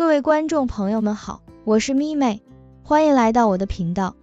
各位观众朋友们好，我是咪妹，欢迎来到我的频道。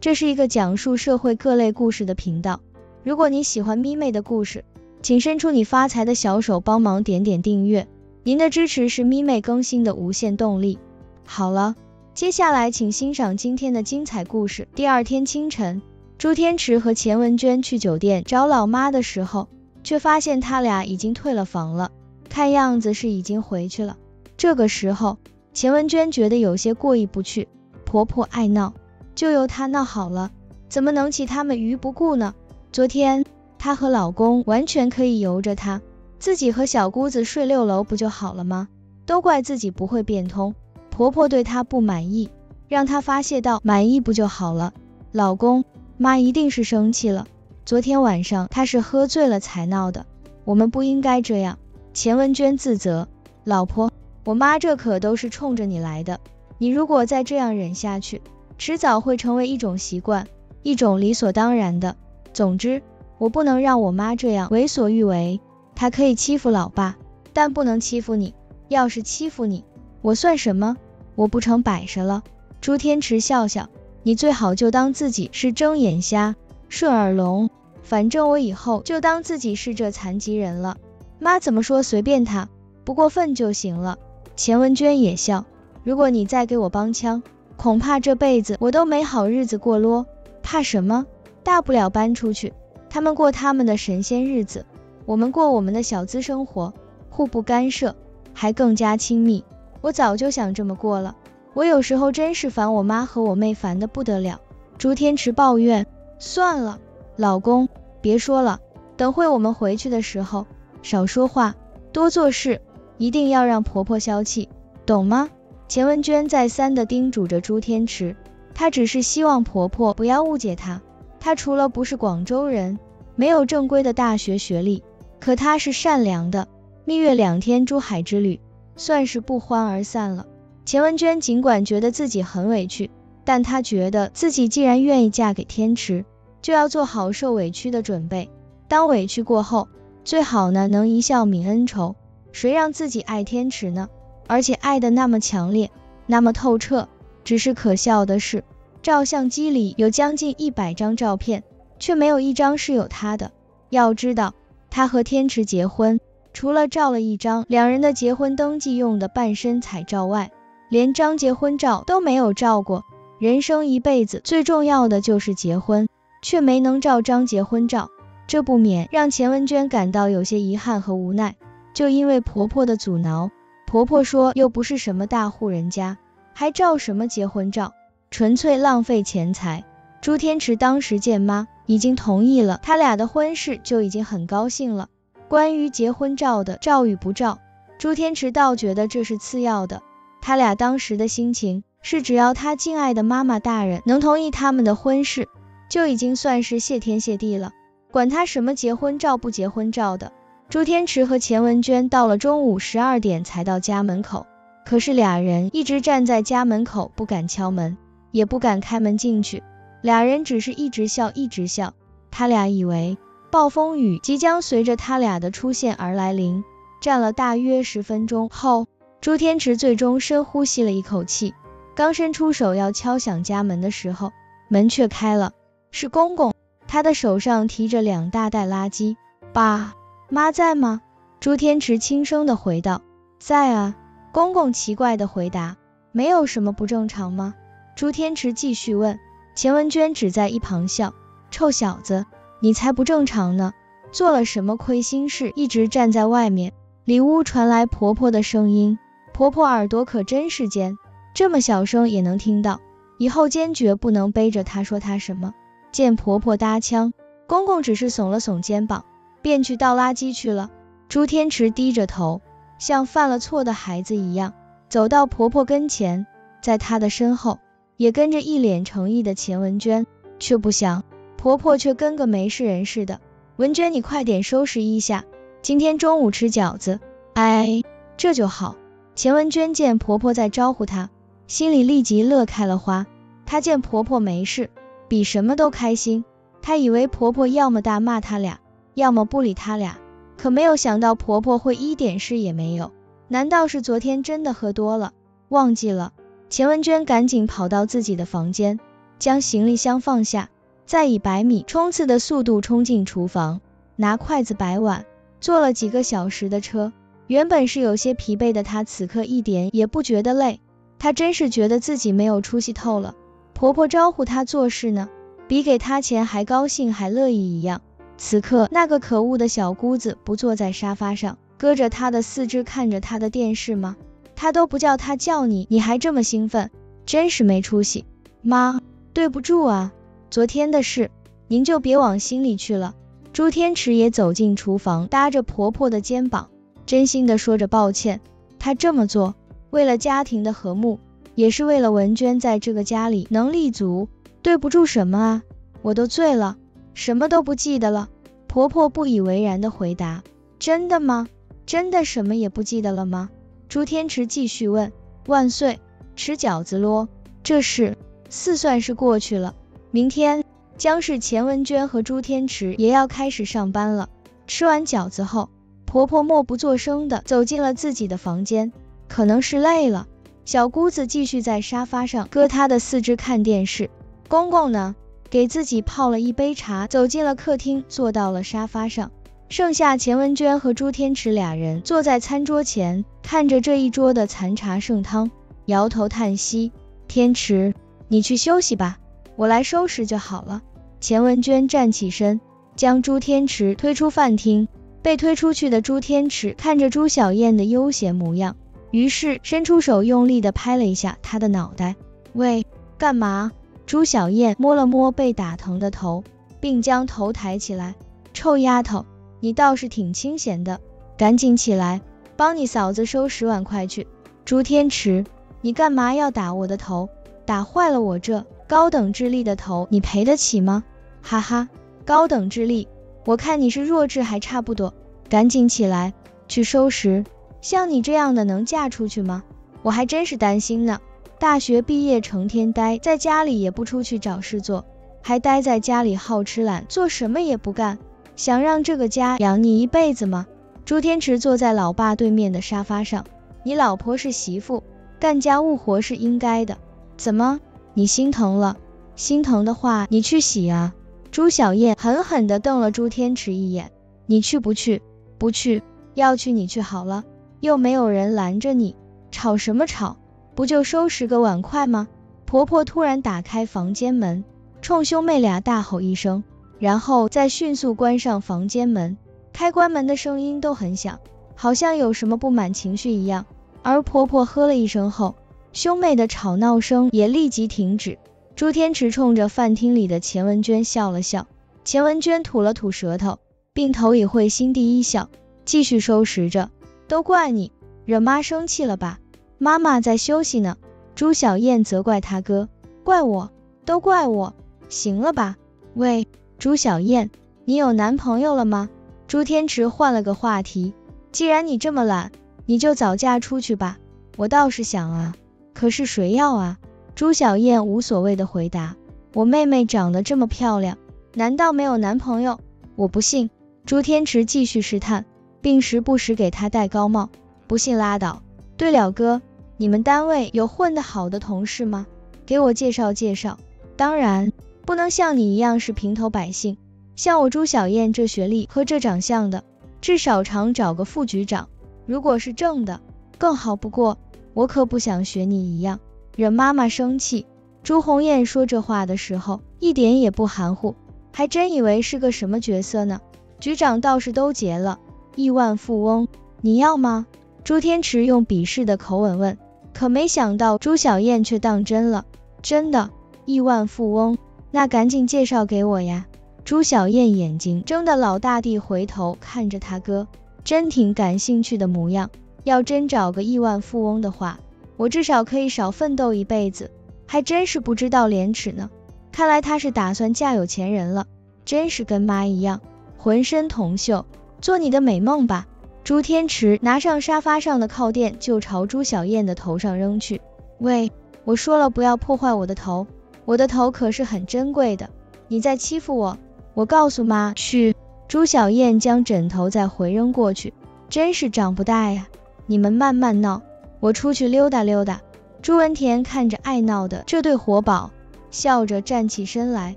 这是一个讲述社会各类故事的频道。如果你喜欢咪妹的故事，请伸出你发财的小手，帮忙点点订阅。您的支持是咪妹更新的无限动力。好了，接下来请欣赏今天的精彩故事。第二天清晨，朱天池和钱文娟去酒店找老妈的时候，却发现他俩已经退了房了。看样子是已经回去了。这个时候，钱文娟觉得有些过意不去。婆婆爱闹，就由她闹好了，怎么能弃他们于不顾呢？昨天她和老公完全可以由着她，自己和小姑子睡六楼不就好了吗？都怪自己不会变通。婆婆对她不满意，让她发泄到满意不就好了？老公，妈一定是生气了。昨天晚上她是喝醉了才闹的，我们不应该这样。钱文娟自责，老婆，我妈这可都是冲着你来的，你如果再这样忍下去，迟早会成为一种习惯，一种理所当然的。总之，我不能让我妈这样为所欲为。她可以欺负老爸，但不能欺负你。要是欺负你，我算什么？我不成摆设了？朱天池笑笑，你最好就当自己是睁眼瞎、顺耳聋，反正我以后就当自己是这残疾人了。妈怎么说随便她，不过分就行了。钱文娟也笑，如果你再给我帮腔，恐怕这辈子我都没好日子过咯。怕什么？大不了搬出去，他们过他们的神仙日子，我们过我们的小资生活，互不干涉，还更加亲密。我早就想这么过了。我有时候真是烦我妈和我妹，烦的不得了。朱天池抱怨，算了，老公，别说了，等会我们回去的时候。少说话，多做事，一定要让婆婆消气，懂吗？钱文娟再三的叮嘱着朱天池，她只是希望婆婆不要误解她。她除了不是广州人，没有正规的大学学历，可她是善良的。蜜月两天珠海之旅，算是不欢而散了。钱文娟尽管觉得自己很委屈，但她觉得自己既然愿意嫁给天池，就要做好受委屈的准备。当委屈过后，最好呢，能一笑泯恩仇。谁让自己爱天池呢？而且爱的那么强烈，那么透彻。只是可笑的是，照相机里有将近一百张照片，却没有一张是有他的。要知道，他和天池结婚，除了照了一张两人的结婚登记用的半身彩照外，连张结婚照都没有照过。人生一辈子最重要的就是结婚，却没能照张结婚照。这不免让钱文娟感到有些遗憾和无奈，就因为婆婆的阻挠，婆婆说又不是什么大户人家，还照什么结婚照，纯粹浪费钱财。朱天池当时见妈已经同意了他俩的婚事，就已经很高兴了。关于结婚照的照与不照，朱天池倒觉得这是次要的。他俩当时的心情是，只要他敬爱的妈妈大人能同意他们的婚事，就已经算是谢天谢地了。管他什么结婚照不结婚照的，朱天池和钱文娟到了中午十二点才到家门口，可是俩人一直站在家门口，不敢敲门，也不敢开门进去。俩人只是一直笑，一直笑。他俩以为暴风雨即将随着他俩的出现而来临。站了大约十分钟后，朱天池最终深呼吸了一口气，刚伸出手要敲响家门的时候，门却开了，是公公。他的手上提着两大袋垃圾，爸妈在吗？朱天池轻声的回道：在啊。公公奇怪的回答：没有什么不正常吗？朱天池继续问。钱文娟只在一旁笑：臭小子，你才不正常呢，做了什么亏心事，一直站在外面。里屋传来婆婆的声音，婆婆耳朵可真是尖，这么小声也能听到，以后坚决不能背着她说她什么。见婆婆搭腔，公公只是耸了耸肩膀，便去倒垃圾去了。朱天池低着头，像犯了错的孩子一样，走到婆婆跟前，在她的身后也跟着一脸诚意的钱文娟，却不想婆婆却跟个没事人似的。文娟，你快点收拾一下，今天中午吃饺子。哎，这就好。钱文娟见婆婆在招呼她，心里立即乐开了花。她见婆婆没事。比什么都开心，她以为婆婆要么大骂她俩，要么不理他俩，可没有想到婆婆会一点事也没有。难道是昨天真的喝多了？忘记了。钱文娟赶紧跑到自己的房间，将行李箱放下，再以百米冲刺的速度冲进厨房，拿筷子摆碗。坐了几个小时的车，原本是有些疲惫的她，此刻一点也不觉得累。她真是觉得自己没有出息透了。婆婆招呼她做事呢，比给她钱还高兴还乐意一样。此刻那个可恶的小姑子不坐在沙发上，搁着她的四肢看着她的电视吗？她都不叫她叫你，你还这么兴奋，真是没出息。妈，对不住啊，昨天的事您就别往心里去了。朱天池也走进厨房，搭着婆婆的肩膀，真心的说着抱歉。他这么做，为了家庭的和睦，也是为了文娟在这个家里能立足。对不住什么啊？我都醉了，什么都不记得了。婆婆不以为然的回答。真的吗？真的什么也不记得了吗？朱天池继续问。万岁，吃饺子咯。这事四算是过去了，明天。将是钱文娟和朱天池也要开始上班了。吃完饺子后，婆婆默不作声的走进了自己的房间，可能是累了，小姑子继续在沙发上搁她的四肢看电视。公公呢，给自己泡了一杯茶，走进了客厅，坐到了沙发上。剩下钱文娟和朱天池俩人坐在餐桌前，看着这一桌的残茶剩汤，摇头叹息。天池，你去休息吧，我来收拾就好了。钱文娟站起身，将朱天池推出饭厅。被推出去的朱天池看着朱小燕的悠闲模样，于是伸出手用力的拍了一下她的脑袋。喂，干嘛？朱小燕摸了摸被打疼的头，并将头抬起来。臭丫头，你倒是挺清闲的，赶紧起来，帮你嫂子收拾碗筷去。朱天池，你干嘛要打我的头？打坏了我这。高等智力的头，你赔得起吗？哈哈，高等智力，我看你是弱智还差不多。赶紧起来，去收拾。像你这样的能嫁出去吗？我还真是担心呢。大学毕业成天待在家里，也不出去找事做，还待在家里好吃懒做，什么也不干，想让这个家养你一辈子吗？朱天池坐在老爸对面的沙发上，你老婆是媳妇，干家务活是应该的。怎么？你心疼了，心疼的话，你去洗啊！朱小燕狠狠地瞪了朱天池一眼，你去不去？不去，要去你去好了，又没有人拦着你，吵什么吵？不就收拾个碗筷吗？婆婆突然打开房间门，冲兄妹俩大吼一声，然后再迅速关上房间门，开关门的声音都很响，好像有什么不满情绪一样。而婆婆呵了一声后。兄妹的吵闹声也立即停止。朱天池冲着饭厅里的钱文娟笑了笑，钱文娟吐了吐舌头，并头以会心第一笑，继续收拾着。都怪你，惹妈生气了吧？妈妈在休息呢。朱小燕责怪他哥，怪我，都怪我，行了吧？喂，朱小燕，你有男朋友了吗？朱天池换了个话题，既然你这么懒，你就早嫁出去吧。我倒是想啊。可是谁要啊？朱小燕无所谓的回答。我妹妹长得这么漂亮，难道没有男朋友？我不信。朱天池继续试探，并时不时给她戴高帽。不信拉倒。对了哥，你们单位有混得好的同事吗？给我介绍介绍。当然，不能像你一样是平头百姓。像我朱小燕这学历和这长相的，至少常找个副局长。如果是正的，更好不过。我可不想学你一样，惹妈妈生气。朱红艳说这话的时候，一点也不含糊，还真以为是个什么角色呢。局长倒是都结了，亿万富翁，你要吗？朱天池用鄙视的口吻问。可没想到朱小燕却当真了，真的，亿万富翁，那赶紧介绍给我呀。朱小燕眼睛睁得老大地，回头看着他哥，真挺感兴趣的模样。要真找个亿万富翁的话，我至少可以少奋斗一辈子，还真是不知道廉耻呢。看来他是打算嫁有钱人了，真是跟妈一样，浑身铜锈，做你的美梦吧。朱天池拿上沙发上的靠垫，就朝朱小燕的头上扔去。喂，我说了不要破坏我的头，我的头可是很珍贵的，你在欺负我，我告诉妈去。朱小燕将枕头再回扔过去，真是长不大呀。你们慢慢闹，我出去溜达溜达。朱文田看着爱闹的这对活宝，笑着站起身来：“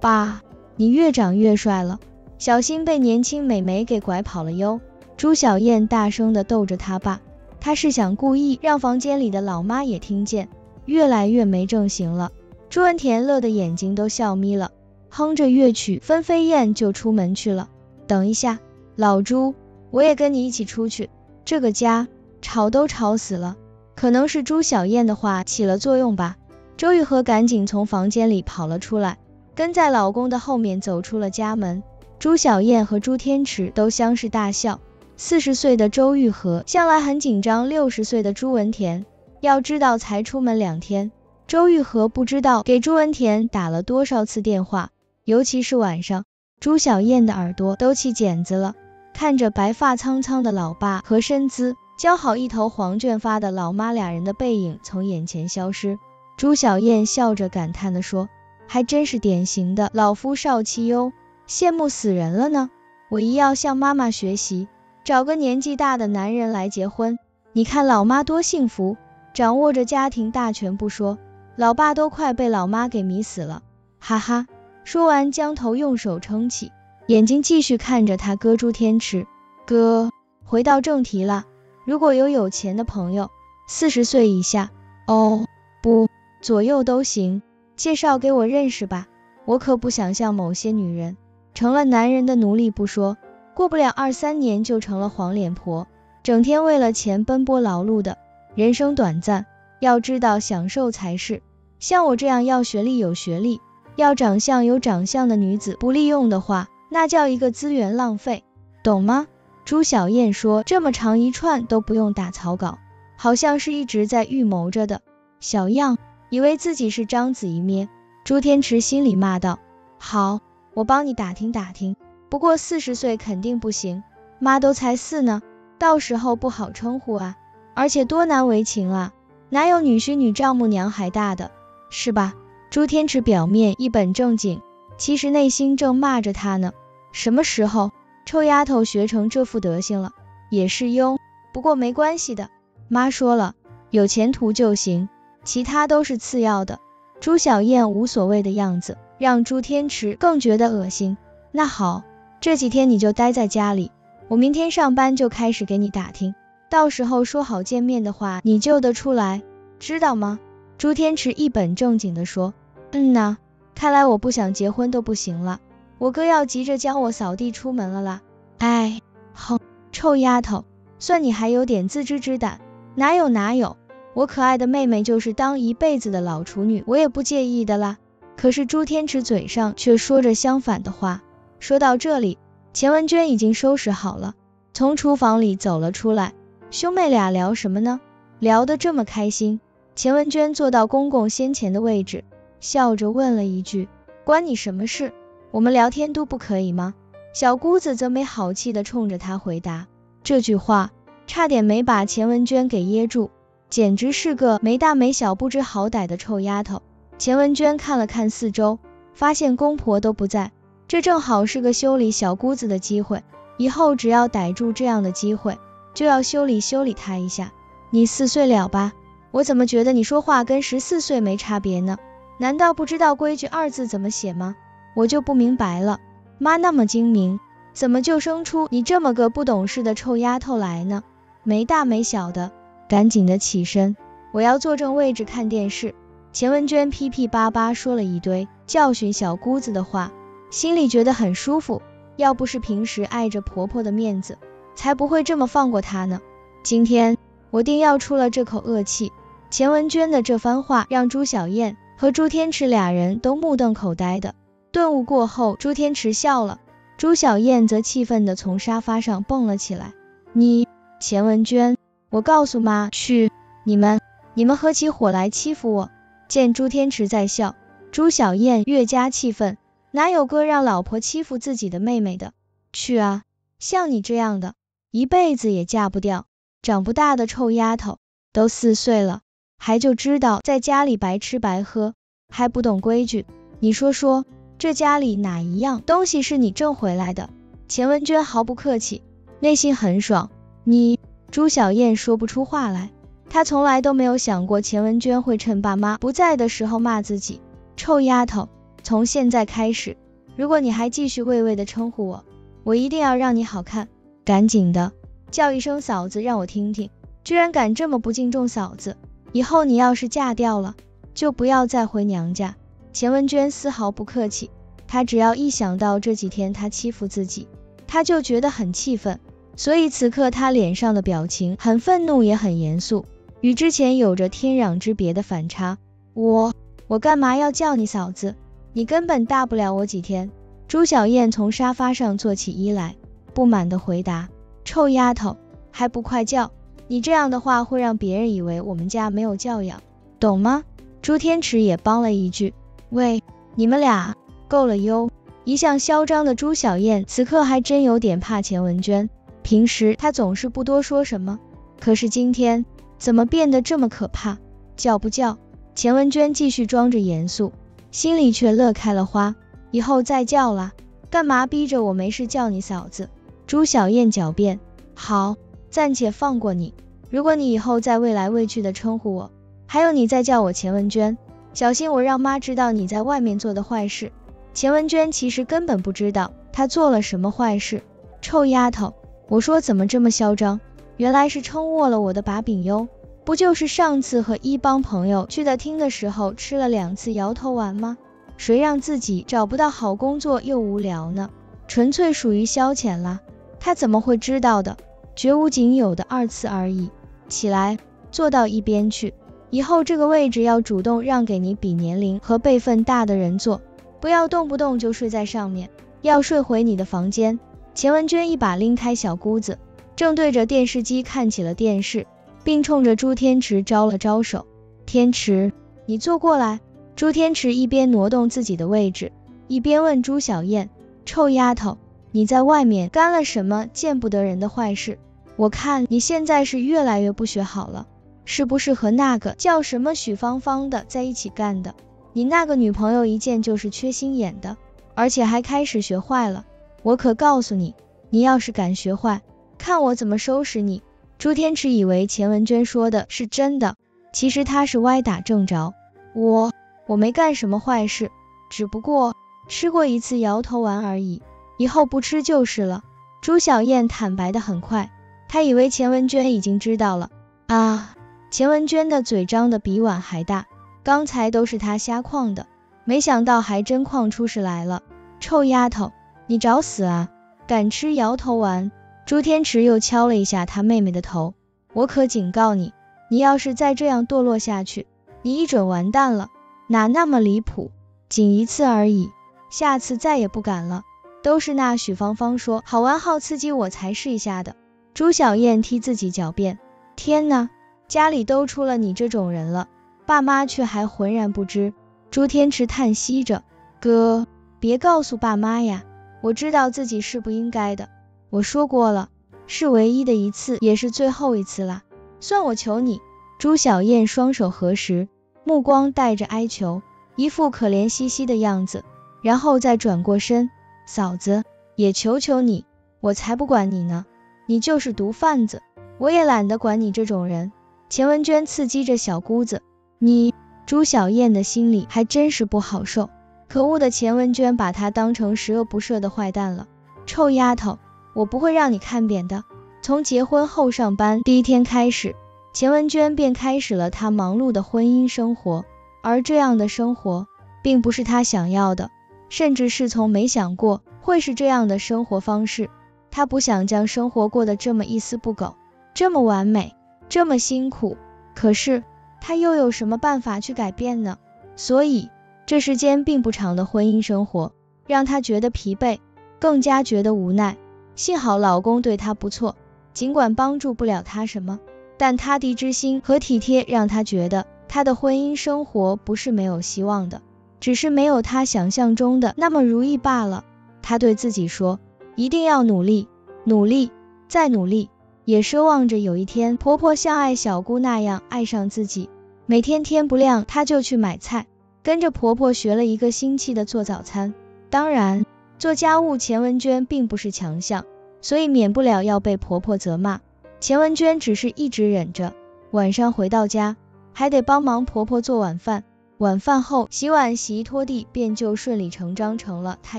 爸，你越长越帅了，小心被年轻美眉给拐跑了哟。”朱小燕大声的逗着他爸，他是想故意让房间里的老妈也听见，越来越没正形了。朱文田乐的眼睛都笑眯了，哼着乐曲《分飞燕》就出门去了。等一下，老朱，我也跟你一起出去。这个家吵都吵死了。可能是朱小燕的话起了作用吧。周玉和赶紧从房间里跑了出来，跟在老公的后面走出了家门。朱小燕和朱天池都相视大笑。四十岁的周玉和向来很紧张，六十岁的朱文田，要知道才出门两天，周玉和不知道给朱文田打了多少次电话，尤其是晚上，朱小燕的耳朵都起茧子了。看着白发苍苍的老爸和身姿。交好一头黄卷发的老妈俩人的背影从眼前消失，朱小燕笑着感叹的说：“还真是典型的老夫少妻哟，羡慕死人了呢。我一要向妈妈学习，找个年纪大的男人来结婚。你看老妈多幸福，掌握着家庭大权不说，老爸都快被老妈给迷死了。”哈哈，说完将头用手撑起，眼睛继续看着他哥朱天池。哥，回到正题了。如果有有钱的朋友，四十岁以下，哦不，左右都行，介绍给我认识吧。我可不想像某些女人，成了男人的奴隶不说，过不了二三年就成了黄脸婆，整天为了钱奔波劳碌的。人生短暂，要知道享受才是。像我这样要学历有学历，要长相有长相的女子不利用的话，那叫一个资源浪费，懂吗？朱小燕说：“这么长一串都不用打草稿，好像是一直在预谋着的。”小样，以为自己是章子怡咩？朱天池心里骂道：“好，我帮你打听打听，不过四十岁肯定不行，妈都才四呢，到时候不好称呼啊，而且多难为情啊，哪有女婿女丈母娘还大的，是吧？”朱天池表面一本正经，其实内心正骂着他呢。什么时候？臭丫头学成这副德行了，也是优，不过没关系的。妈说了，有前途就行，其他都是次要的。朱小燕无所谓的样子，让朱天池更觉得恶心。那好，这几天你就待在家里，我明天上班就开始给你打听，到时候说好见面的话，你就得出来，知道吗？朱天池一本正经的说。嗯呐，看来我不想结婚都不行了。我哥要急着将我扫地出门了啦！哎，哼，臭丫头，算你还有点自知之胆。哪有哪有，我可爱的妹妹就是当一辈子的老处女，我也不介意的啦。可是朱天池嘴上却说着相反的话。说到这里，钱文娟已经收拾好了，从厨房里走了出来。兄妹俩聊什么呢？聊得这么开心。钱文娟坐到公公先前的位置，笑着问了一句：“关你什么事？”我们聊天都不可以吗？小姑子则没好气的冲着他回答，这句话差点没把钱文娟给噎住，简直是个没大没小、不知好歹的臭丫头。钱文娟看了看四周，发现公婆都不在，这正好是个修理小姑子的机会，以后只要逮住这样的机会，就要修理修理她一下。你四岁了吧？我怎么觉得你说话跟十四岁没差别呢？难道不知道规矩二字怎么写吗？我就不明白了，妈那么精明，怎么就生出你这么个不懂事的臭丫头来呢？没大没小的，赶紧的起身，我要坐正位置看电视。钱文娟噼噼叭叭说了一堆教训小姑子的话，心里觉得很舒服。要不是平时碍着婆婆的面子，才不会这么放过她呢。今天我定要出了这口恶气。钱文娟的这番话让朱小燕和朱天池俩人都目瞪口呆的。顿悟过后，朱天池笑了，朱小燕则气愤的从沙发上蹦了起来。你，钱文娟，我告诉妈去，你们，你们合起伙来欺负我。见朱天池在笑，朱小燕越加气愤，哪有哥让老婆欺负自己的妹妹的？去啊，像你这样的，一辈子也嫁不掉，长不大的臭丫头，都四岁了，还就知道在家里白吃白喝，还不懂规矩，你说说。这家里哪一样东西是你挣回来的？钱文娟毫不客气，内心很爽。你朱小燕说不出话来，她从来都没有想过钱文娟会趁爸妈不在的时候骂自己。臭丫头，从现在开始，如果你还继续畏畏的称呼我，我一定要让你好看。赶紧的，叫一声嫂子让我听听。居然敢这么不敬重嫂子，以后你要是嫁掉了，就不要再回娘家。钱文娟丝毫不客气，她只要一想到这几天她欺负自己，她就觉得很气愤，所以此刻她脸上的表情很愤怒也很严肃，与之前有着天壤之别的反差。我我干嘛要叫你嫂子？你根本大不了我几天。朱小燕从沙发上坐起衣来。不满的回答：“臭丫头，还不快叫！你这样的话会让别人以为我们家没有教养，懂吗？”朱天池也帮了一句：“喂，你们俩够了哟！”一向嚣张的朱小燕此刻还真有点怕钱文娟。平时她总是不多说什么，可是今天怎么变得这么可怕？叫不叫？钱文娟继续装着严肃，心里却乐开了花。以后再叫了，干嘛逼着我没事叫你嫂子？朱小燕狡辩：“好，暂且放过你。如果你以后再畏来畏去的称呼我，还有你再叫我钱文娟，小心我让妈知道你在外面做的坏事。”钱文娟其实根本不知道她做了什么坏事。臭丫头，我说怎么这么嚣张？原来是撑握了我的把柄哟！不就是上次和一帮朋友去的厅的时候吃了两次摇头丸吗？谁让自己找不到好工作又无聊呢？纯粹属于消遣啦。他怎么会知道的？绝无仅有的二次而已。起来，坐到一边去。以后这个位置要主动让给你比年龄和辈分大的人坐，不要动不动就睡在上面，要睡回你的房间。钱文娟一把拎开小姑子，正对着电视机看起了电视，并冲着朱天池招了招手。天池，你坐过来。朱天池一边挪动自己的位置，一边问朱小燕：“臭丫头。”你在外面干了什么见不得人的坏事？我看你现在是越来越不学好了，是不是和那个叫什么许芳芳的在一起干的？你那个女朋友一见就是缺心眼的，而且还开始学坏了。我可告诉你，你要是敢学坏，看我怎么收拾你！朱天池以为钱文娟说的是真的，其实他是歪打正着。我我没干什么坏事，只不过吃过一次摇头丸而已。以后不吃就是了。朱小燕坦白的很快，她以为钱文娟已经知道了啊。钱文娟的嘴张的比碗还大，刚才都是她瞎框的，没想到还真框出事来了。臭丫头，你找死啊！敢吃摇头丸？朱天池又敲了一下他妹妹的头。我可警告你，你要是再这样堕落下去，你一准完蛋了。哪那么离谱？仅一次而已，下次再也不敢了。都是那许芳芳说好玩好刺激我才试一下的。朱小燕替自己狡辩，天呐，家里都出了你这种人了，爸妈却还浑然不知。朱天池叹息着，哥，别告诉爸妈呀，我知道自己是不应该的。我说过了，是唯一的一次，也是最后一次啦，算我求你。朱小燕双手合十，目光带着哀求，一副可怜兮兮的样子，然后再转过身。嫂子，也求求你，我才不管你呢，你就是毒贩子，我也懒得管你这种人。钱文娟刺激着小姑子，你朱小燕的心里还真是不好受。可恶的钱文娟把她当成十恶不赦的坏蛋了。臭丫头，我不会让你看扁的。从结婚后上班第一天开始，钱文娟便开始了她忙碌的婚姻生活，而这样的生活并不是她想要的。甚至是从没想过会是这样的生活方式，她不想将生活过得这么一丝不苟，这么完美，这么辛苦。可是她又有什么办法去改变呢？所以这时间并不长的婚姻生活让她觉得疲惫，更加觉得无奈。幸好老公对她不错，尽管帮助不了她什么，但他的知心和体贴让她觉得她的婚姻生活不是没有希望的。只是没有她想象中的那么如意罢了。她对自己说，一定要努力，努力，再努力，也奢望着有一天婆婆像爱小姑那样爱上自己。每天天不亮，她就去买菜，跟着婆婆学了一个星期的做早餐。当然，做家务钱文娟并不是强项，所以免不了要被婆婆责骂。钱文娟只是一直忍着。晚上回到家还得帮忙婆婆做晚饭，晚饭后洗碗、洗衣、拖地，便就顺理成章成了她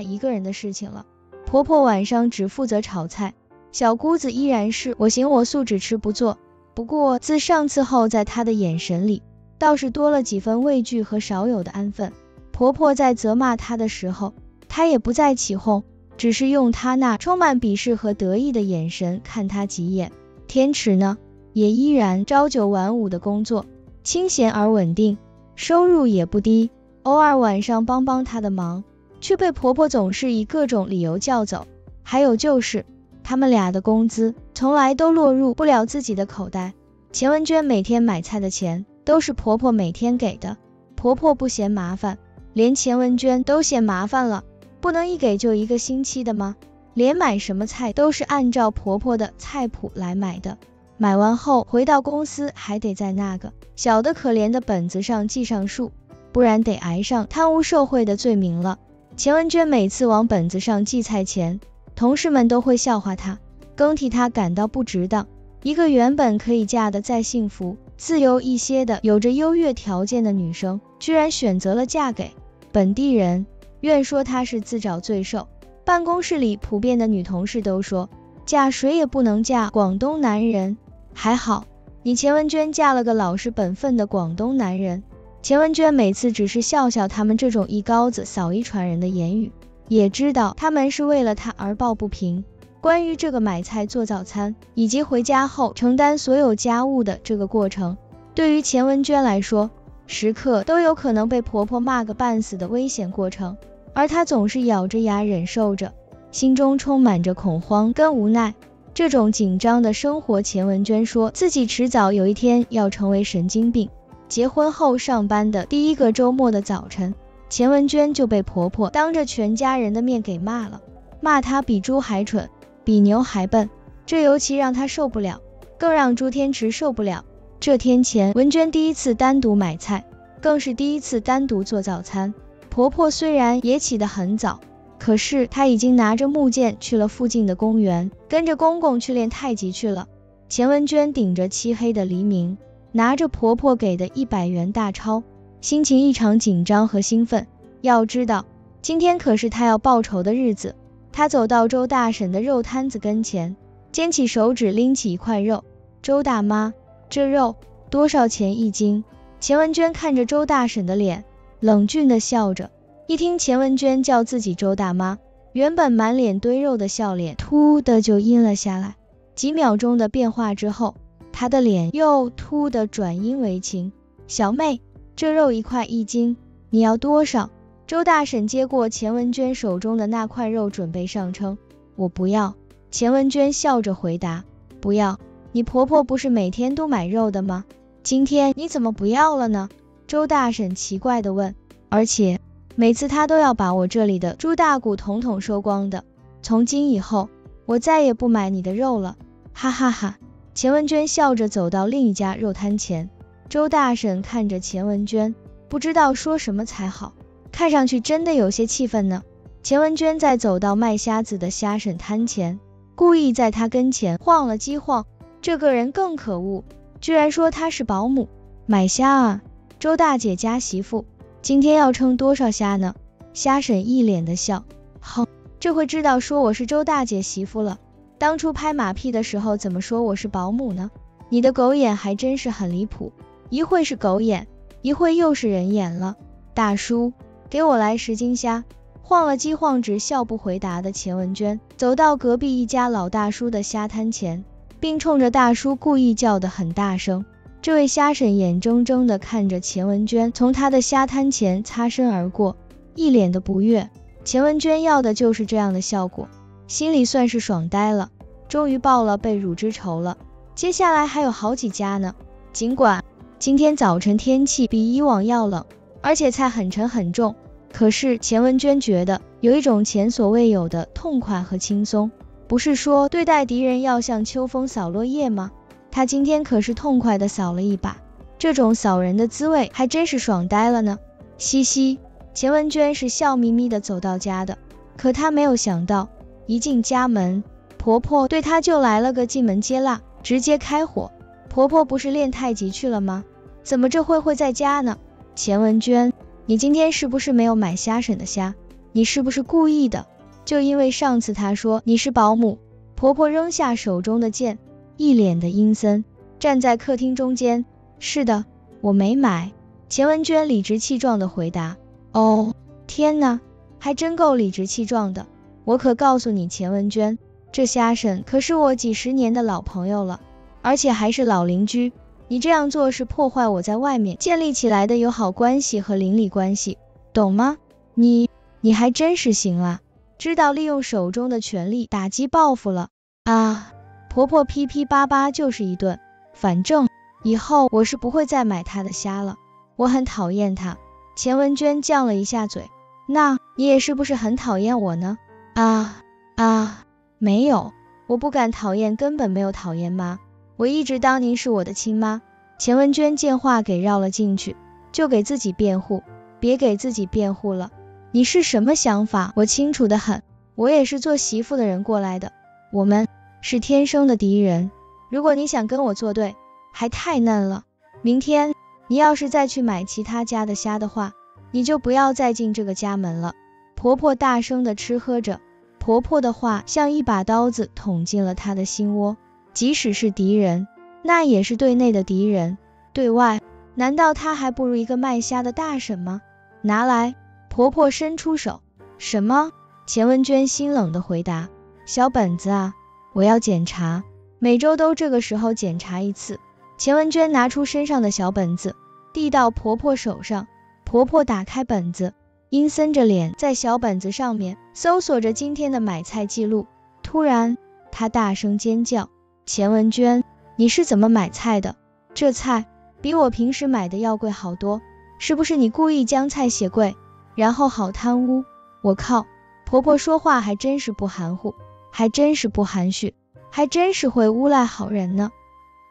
一个人的事情了。婆婆晚上只负责炒菜，小姑子依然是我行我素，只吃不做。不过自上次后，在她的眼神里倒是多了几分畏惧和少有的安分。婆婆在责骂她的时候，她也不再起哄，只是用她那充满鄙视和得意的眼神看她几眼。天池呢，也依然朝九晚五的工作，清闲而稳定，收入也不低，偶尔晚上帮帮她的忙。却被婆婆总是以各种理由叫走，还有就是他们俩的工资从来都落入不了自己的口袋。钱文娟每天买菜的钱都是婆婆每天给的，婆婆不嫌麻烦，连钱文娟都嫌麻烦了，不能一给就一个星期的吗？连买什么菜都是按照婆婆的菜谱来买的，买完后回到公司还得在那个小的可怜的本子上记上数，不然得挨上贪污受贿的罪名了。钱文娟每次往本子上记菜钱，同事们都会笑话她，更替她感到不值当。一个原本可以嫁得再幸福、自由一些的、有着优越条件的女生，居然选择了嫁给本地人，愿说她是自找罪受。办公室里普遍的女同事都说，嫁谁也不能嫁广东男人。还好，你钱文娟嫁了个老实本分的广东男人。钱文娟每次只是笑笑他们这种一高子扫一船人的言语，也知道他们是为了她而抱不平。关于这个买菜做早餐以及回家后承担所有家务的这个过程，对于钱文娟来说，时刻都有可能被婆婆骂个半死的危险过程，而她总是咬着牙忍受着，心中充满着恐慌跟无奈。这种紧张的生活，钱文娟说自己迟早有一天要成为神经病。结婚后上班的第一个周末的早晨，钱文娟就被婆婆当着全家人的面给骂了，骂她比猪还蠢，比牛还笨。这尤其让她受不了，更让朱天池受不了。这天钱文娟第一次单独买菜，更是第一次单独做早餐。婆婆虽然也起得很早，可是她已经拿着木剑去了附近的公园，跟着公公去练太极去了。钱文娟顶着漆黑的黎明。拿着婆婆给的一百元大钞，心情异常紧张和兴奋。要知道，今天可是她要报仇的日子。她走到周大婶的肉摊子跟前，尖起手指拎起一块肉。周大妈，这肉多少钱一斤？钱文娟看着周大婶的脸，冷峻的笑着。一听钱文娟叫自己周大妈，原本满脸堆肉的笑脸突的就阴了下来。几秒钟的变化之后。她的脸又突的转阴为晴，小妹，这肉一块一斤，你要多少？周大婶接过钱文娟手中的那块肉，准备上称。我不要。钱文娟笑着回答，不要。你婆婆不是每天都买肉的吗？今天你怎么不要了呢？周大婶奇怪的问。而且每次她都要把我这里的猪大骨统统收光的。从今以后，我再也不买你的肉了。哈哈哈。钱文娟笑着走到另一家肉摊前，周大婶看着钱文娟，不知道说什么才好，看上去真的有些气愤呢。钱文娟在走到卖虾子的虾婶摊前，故意在他跟前晃了几晃。这个人更可恶，居然说他是保姆。买虾啊，周大姐家媳妇，今天要称多少虾呢？虾婶一脸的笑，哼，这回知道说我是周大姐媳妇了。当初拍马屁的时候怎么说我是保姆呢？你的狗眼还真是很离谱，一会是狗眼，一会又是人眼了。大叔，给我来十斤虾。晃了几晃直笑不回答的钱文娟，走到隔壁一家老大叔的虾摊前，并冲着大叔故意叫得很大声。这位虾婶眼睁睁的看着钱文娟从他的虾摊前擦身而过，一脸的不悦。钱文娟要的就是这样的效果。心里算是爽呆了，终于报了被辱之仇了。接下来还有好几家呢。尽管今天早晨天气比以往要冷，而且菜很沉很重，可是钱文娟觉得有一种前所未有的痛快和轻松。不是说对待敌人要像秋风扫落叶吗？她今天可是痛快的扫了一把，这种扫人的滋味还真是爽呆了呢。嘻嘻，钱文娟是笑眯眯的走到家的，可她没有想到。一进家门，婆婆对她就来了个进门接辣，直接开火。婆婆婆不是练太极去了吗？怎么这会会在家呢？钱文娟，你今天是不是没有买虾婶的虾？你是不是故意的？就因为上次她说你是保姆。婆婆扔下手中的剑，一脸的阴森，站在客厅中间。是的，我没买。钱文娟理直气壮的回答。哦，天呐，还真够理直气壮的。我可告诉你，钱文娟，这虾婶可是我几十年的老朋友了，而且还是老邻居。你这样做是破坏我在外面建立起来的友好关系和邻里关系，懂吗？你，你还真是行啊，知道利用手中的权力打击报复了啊！婆婆噼噼叭叭就是一顿，反正以后我是不会再买她的虾了，我很讨厌她。钱文娟犟了一下嘴，那你也是不是很讨厌我呢？啊啊，没有，我不敢讨厌，根本没有讨厌妈。我一直当您是我的亲妈，钱文娟见话给绕了进去，就给自己辩护，别给自己辩护了，你是什么想法，我清楚的很，我也是做媳妇的人过来的，我们是天生的敌人，如果你想跟我作对，还太嫩了，明天你要是再去买其他家的虾的话，你就不要再进这个家门了。婆婆大声的吃喝着，婆婆的话像一把刀子捅进了她的心窝。即使是敌人，那也是对内的敌人。对外，难道她还不如一个卖虾的大婶吗？拿来！婆婆伸出手。什么？钱文娟心冷的回答。小本子啊，我要检查，每周都这个时候检查一次。钱文娟拿出身上的小本子，递到婆婆手上。婆婆打开本子，阴森着脸在小本子上面搜索着今天的买菜记录。突然，她大声尖叫。钱文娟，你是怎么买菜的？这菜比我平时买的要贵好多，是不是你故意将菜写贵，然后好贪污？我靠，婆婆说话还真是不含糊，还真是不含蓄，还真是会诬赖好人呢。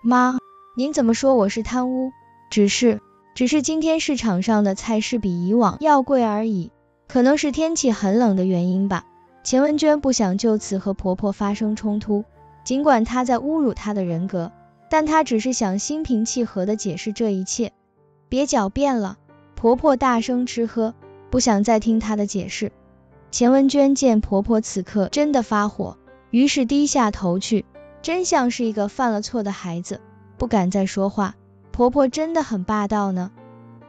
妈，您怎么说我是贪污？只是，只是今天市场上的菜是比以往要贵而已，可能是天气很冷的原因吧。钱文娟不想就此和婆婆发生冲突。尽管她在侮辱她的人格，但她只是想心平气和的解释这一切。别狡辩了，婆婆大声吃喝，不想再听她的解释。钱文娟见婆婆此刻真的发火，于是低下头去，真像是一个犯了错的孩子，不敢再说话。婆婆真的很霸道呢，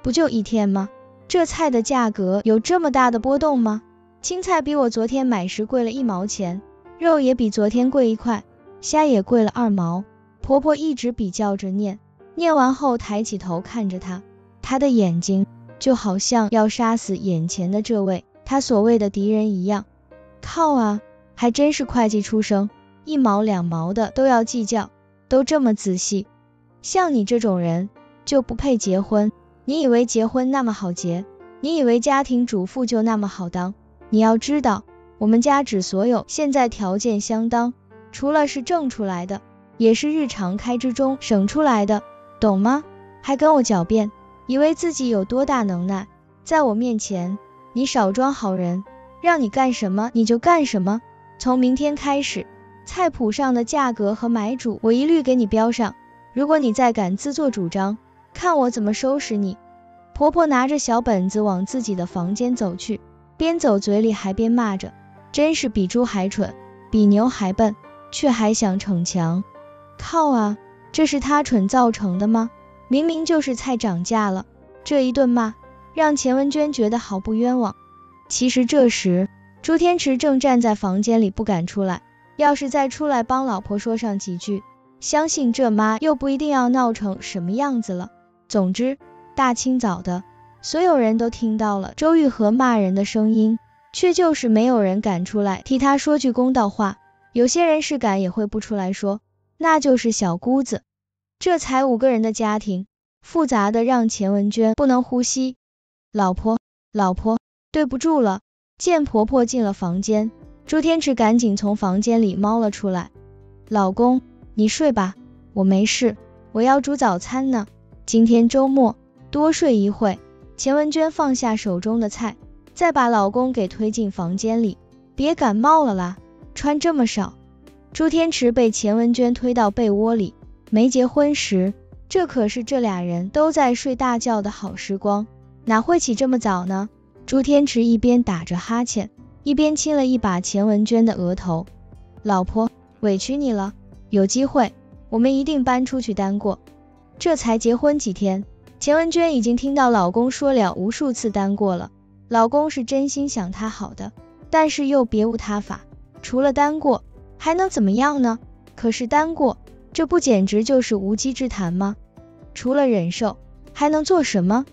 不就一天吗？这菜的价格有这么大的波动吗？青菜比我昨天买时贵了一毛钱，肉也比昨天贵一块。虾也贵了二毛，婆婆一直比较着念，念完后抬起头看着她，她的眼睛就好像要杀死眼前的这位他所谓的敌人一样。靠啊，还真是会计出身，一毛两毛的都要计较，都这么仔细。像你这种人就不配结婚。你以为结婚那么好结？你以为家庭主妇就那么好当？你要知道，我们家只所有现在条件相当。除了是挣出来的，也是日常开支中省出来的，懂吗？还跟我狡辩，以为自己有多大能耐，在我面前，你少装好人，让你干什么你就干什么。从明天开始，菜谱上的价格和买主我一律给你标上，如果你再敢自作主张，看我怎么收拾你。婆婆拿着小本子往自己的房间走去，边走嘴里还边骂着，真是比猪还蠢，比牛还笨。却还想逞强，靠啊！这是他蠢造成的吗？明明就是菜涨价了，这一顿骂让钱文娟觉得好不冤枉。其实这时朱天池正站在房间里不敢出来，要是再出来帮老婆说上几句，相信这妈又不一定要闹成什么样子了。总之，大清早的，所有人都听到了周玉和骂人的声音，却就是没有人敢出来替他说句公道话。有些人是敢也会不出来说，那就是小姑子。这才五个人的家庭，复杂的让钱文娟不能呼吸。老婆，老婆，对不住了。见婆婆进了房间，朱天池赶紧从房间里猫了出来。老公，你睡吧，我没事，我要煮早餐呢。今天周末，多睡一会。钱文娟放下手中的菜，再把老公给推进房间里。别感冒了啦。穿这么少，朱天池被钱文娟推到被窝里，没结婚时，这可是这俩人都在睡大觉的好时光，哪会起这么早呢？朱天池一边打着哈欠，一边亲了一把钱文娟的额头。老婆，委屈你了，有机会我们一定搬出去单过。这才结婚几天，钱文娟已经听到老公说了无数次单过了。老公是真心想她好的，但是又别无他法，除了单过还能怎么样呢？可是单过。这不简直就是无稽之谈吗？除了忍受，还能做什么？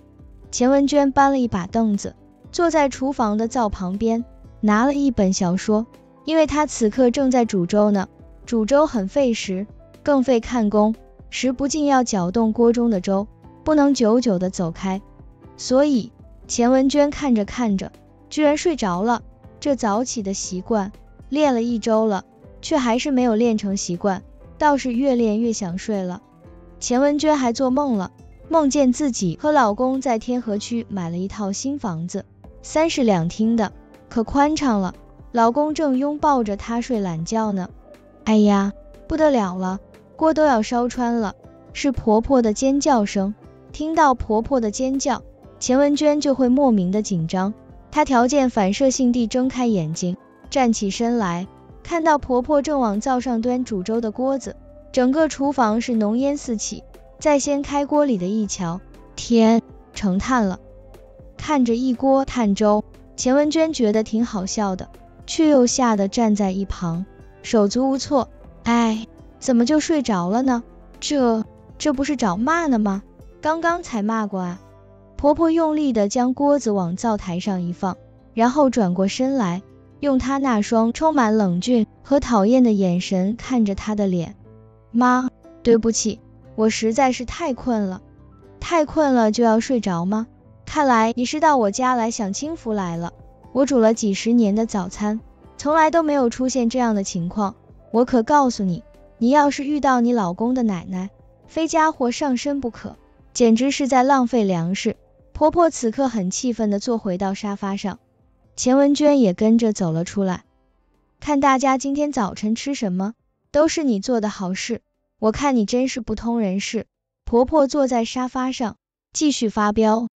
钱文娟搬了一把凳子，坐在厨房的灶旁边，拿了一本小说，因为她此刻正在煮粥呢。煮粥很费时，更费看工，时不禁要搅动锅中的粥，不能久久的走开。所以钱文娟看着看着，居然睡着了。这早起的习惯练了一周了，却还是没有练成习惯。倒是越练越想睡了。钱文娟还做梦了，梦见自己和老公在天河区买了一套新房子，三室两厅的，可宽敞了。老公正拥抱着她睡懒觉呢。哎呀，不得了了，锅都要烧穿了！是婆婆的尖叫声。听到婆婆的尖叫，钱文娟就会莫名的紧张。她条件反射性地睁开眼睛，站起身来。看到婆婆正往灶上端煮粥的锅子，整个厨房是浓烟四起。再掀开锅里的一瞧，天，成炭了！看着一锅炭粥，钱文娟觉得挺好笑的，却又吓得站在一旁，手足无措。哎，怎么就睡着了呢？这这不是找骂呢吗？刚刚才骂过啊！婆婆用力的将锅子往灶台上一放，然后转过身来。用他那双充满冷峻和讨厌的眼神看着他的脸，妈，对不起，我实在是太困了，太困了就要睡着吗？看来你是到我家来享清福来了。我煮了几十年的早餐，从来都没有出现这样的情况。我可告诉你，你要是遇到你老公的奶奶，非家伙上身不可，简直是在浪费粮食。婆婆此刻很气愤的坐回到沙发上。钱文娟也跟着走了出来，看大家今天早晨吃什么，都是你做的好事，我看你真是不通人事。婆婆坐在沙发上，继续发飙，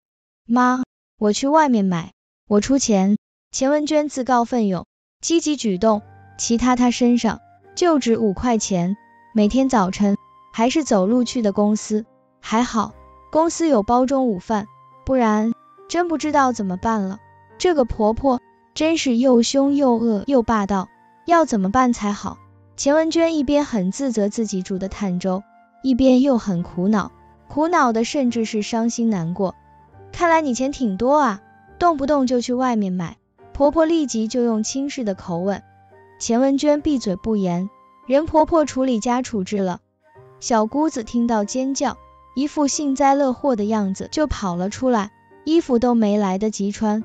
妈，我去外面买，我出钱。钱文娟自告奋勇，积极举动，其他她身上就值五块钱，每天早晨还是走路去的公司，还好公司有包中午饭，不然真不知道怎么办了。这个婆婆真是又凶又恶又霸道，要怎么办才好？钱文娟一边很自责自己煮的碳粥，一边又很苦恼，苦恼的甚至是伤心难过。看来你钱挺多啊，动不动就去外面买。婆婆立即就用轻视的口吻。钱文娟闭嘴不言，任婆婆处理家处置了。小姑子听到尖叫，一副幸灾乐祸的样子就跑了出来，衣服都没来得及穿。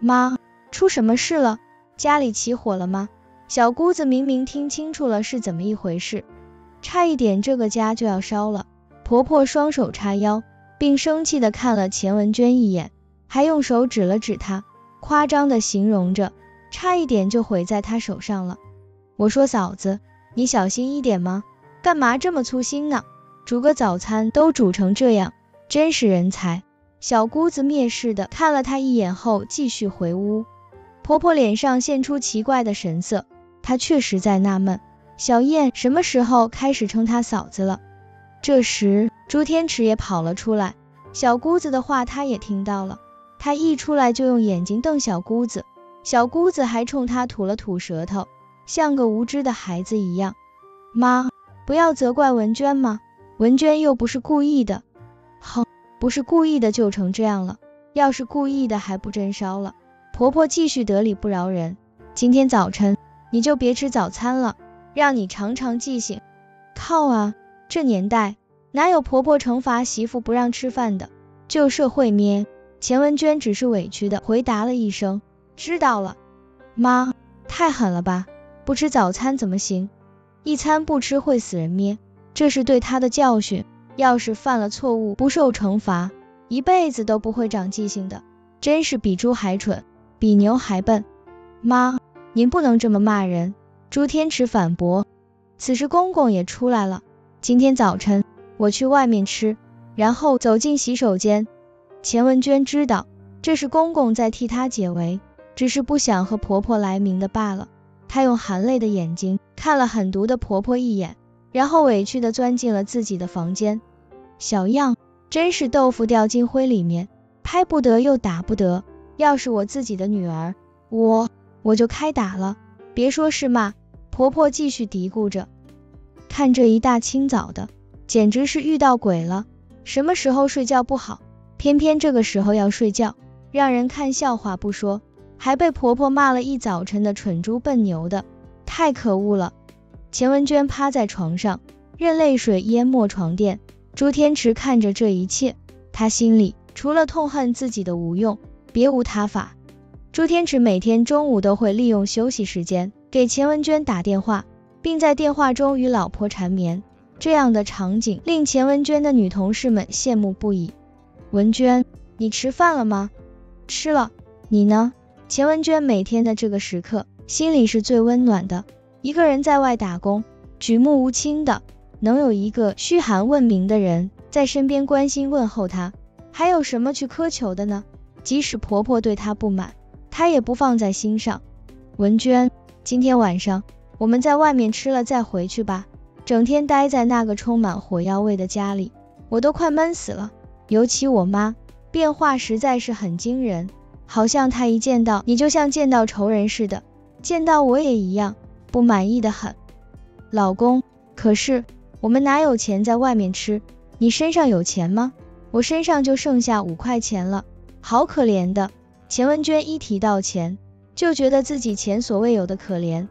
妈，出什么事了？家里起火了吗？小姑子明明听清楚了是怎么一回事，差一点这个家就要烧了。婆婆双手叉腰，并生气的看了钱文娟一眼，还用手指了指她，夸张的形容着，差一点就毁在她手上了。我说嫂子，你小心一点吗？干嘛这么粗心呢？煮个早餐都煮成这样，真是人才。小姑子蔑视的看了她一眼后，继续回屋。婆婆脸上现出奇怪的神色，她确实在纳闷，小燕什么时候开始称她嫂子了。这时，朱天池也跑了出来，小姑子的话他也听到了，他一出来就用眼睛瞪小姑子，小姑子还冲他吐了吐舌头，像个无知的孩子一样。妈，不要责怪文娟吗？文娟又不是故意的。不是故意的就成这样了，要是故意的还不真烧了。婆婆继续得理不饶人，今天早晨你就别吃早餐了，让你尝尝记性。靠啊，这年代哪有婆婆惩罚媳妇不让吃饭的？旧社会咩？钱文娟只是委屈的回答了一声，知道了。妈，太狠了吧？不吃早餐怎么行？一餐不吃会死人咩？这是对她的教训。要是犯了错误不受惩罚，一辈子都不会长记性的，真是比猪还蠢，比牛还笨。妈，您不能这么骂人。朱天池反驳。此时公公也出来了，今天早晨我去外面吃，然后走进洗手间。钱文娟知道这是公公在替她解围，只是不想和婆婆来明的罢了。她用含泪的眼睛看了狠毒的婆婆一眼，然后委屈的钻进了自己的房间。小样，真是豆腐掉金灰里面，拍不得又打不得。要是我自己的女儿，我我就开打了，别说是骂。婆婆继续嘀咕着，看这一大清早的，简直是遇到鬼了。什么时候睡觉不好，偏偏这个时候要睡觉，让人看笑话不说，还被婆婆骂了一早晨的蠢猪笨牛的，太可恶了。钱文娟趴在床上，任泪水淹没床垫。朱天池看着这一切，他心里除了痛恨自己的无用，别无他法。朱天池每天中午都会利用休息时间。给钱文娟打电话，并在电话中与老婆缠绵，这样的场景令钱文娟的女同事们羡慕不已。文娟，你吃饭了吗？吃了。你呢？钱文娟每天的这个时刻，心里是最温暖的。一个人在外打工，举目无亲的，能有一个嘘寒问明的人在身边关心问候她，还有什么去苛求的呢？即使婆婆对她不满，她也不放在心上。文娟。今天晚上我们在外面吃了再回去吧。整天待在那个充满火药味的家里，我都快闷死了。尤其我妈，变化实在是很惊人，好像她一见到你就像见到仇人似的，见到我也一样，不满意的很。老公，可是我们哪有钱在外面吃？你身上有钱吗？我身上就剩下五块钱了，好可怜的。钱文娟一提到钱。就觉得自己前所未有的可怜。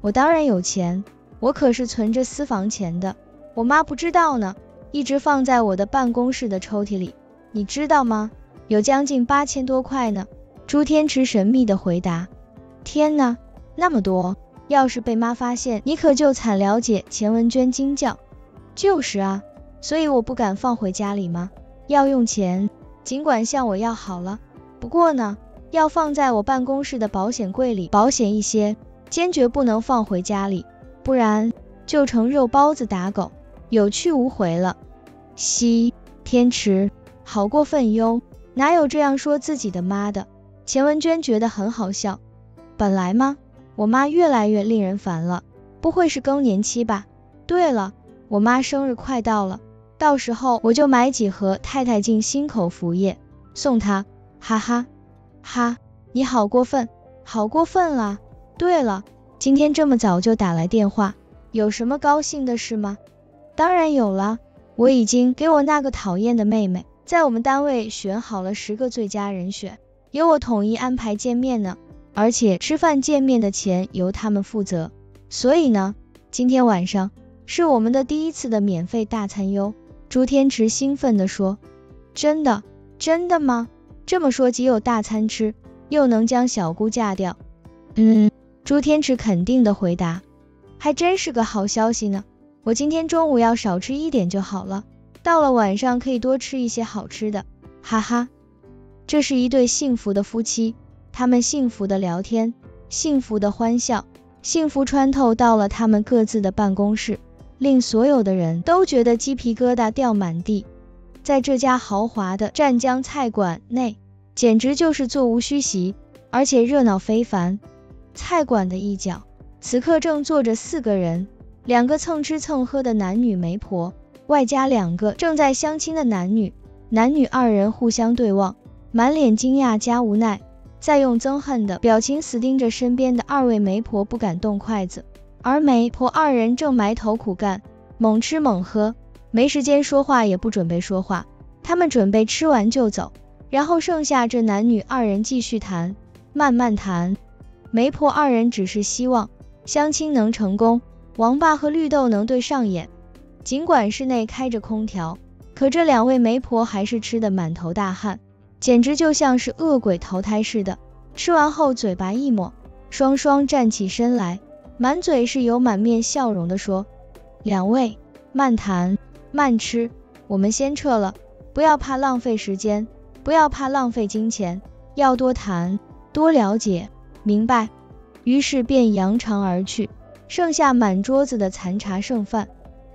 我当然有钱，我可是存着私房钱的。我妈不知道呢，一直放在我的办公室的抽屉里，你知道吗？有将近八千多块呢。朱天池神秘的回答。天呐，那么多！要是被妈发现，你可就惨了。解钱文娟惊叫。就是啊，所以我不敢放回家里吗？要用钱，尽管向我要好了。不过呢。要放在我办公室的保险柜里，保险一些，坚决不能放回家里，不然就成肉包子打狗，有去无回了。西天池，好过分哟，哪有这样说自己的妈的？钱文娟觉得很好笑。本来嘛，我妈越来越令人烦了，不会是更年期吧？对了，我妈生日快到了，到时候我就买几盒太太净新口服液送她，哈哈。哈，你好过分，好过分啦！对了，今天这么早就打来电话，有什么高兴的事吗？当然有了，我已经给我那个讨厌的妹妹在我们单位选好了十个最佳人选，由我统一安排见面呢，而且吃饭见面的钱由他们负责。所以呢，今天晚上是我们的第一次的免费大餐哟。朱天池兴奋地说：“真的，真的吗？”这么说，既有大餐吃，又能将小姑嫁掉。嗯，朱天池肯定的回答，还真是个好消息呢。我今天中午要少吃一点就好了，到了晚上可以多吃一些好吃的。哈哈，这是一对幸福的夫妻，他们幸福的聊天，幸福的欢笑，幸福穿透到了他们各自的办公室，令所有的人都觉得鸡皮疙瘩掉满地。在这家豪华的湛江菜馆内，简直就是座无虚席，而且热闹非凡。菜馆的一角，此刻正坐着四个人，两个蹭吃蹭喝的男女媒婆，外加两个正在相亲的男女。男女二人互相对望，满脸惊讶加无奈，再用憎恨的表情死盯着身边的二位媒婆，不敢动筷子。而媒婆二人正埋头苦干，猛吃猛喝。没时间说话，也不准备说话，他们准备吃完就走，然后剩下这男女二人继续谈，慢慢谈。媒婆二人只是希望相亲能成功，王八和绿豆能对上眼。尽管室内开着空调，可这两位媒婆还是吃得满头大汗，简直就像是恶鬼投胎似的。吃完后嘴巴一抹，双双站起身来，满嘴是油，满面笑容的说：“两位慢谈。”慢吃，我们先撤了。不要怕浪费时间，不要怕浪费金钱，要多谈，多了解，明白？于是便扬长而去，剩下满桌子的残茶剩饭。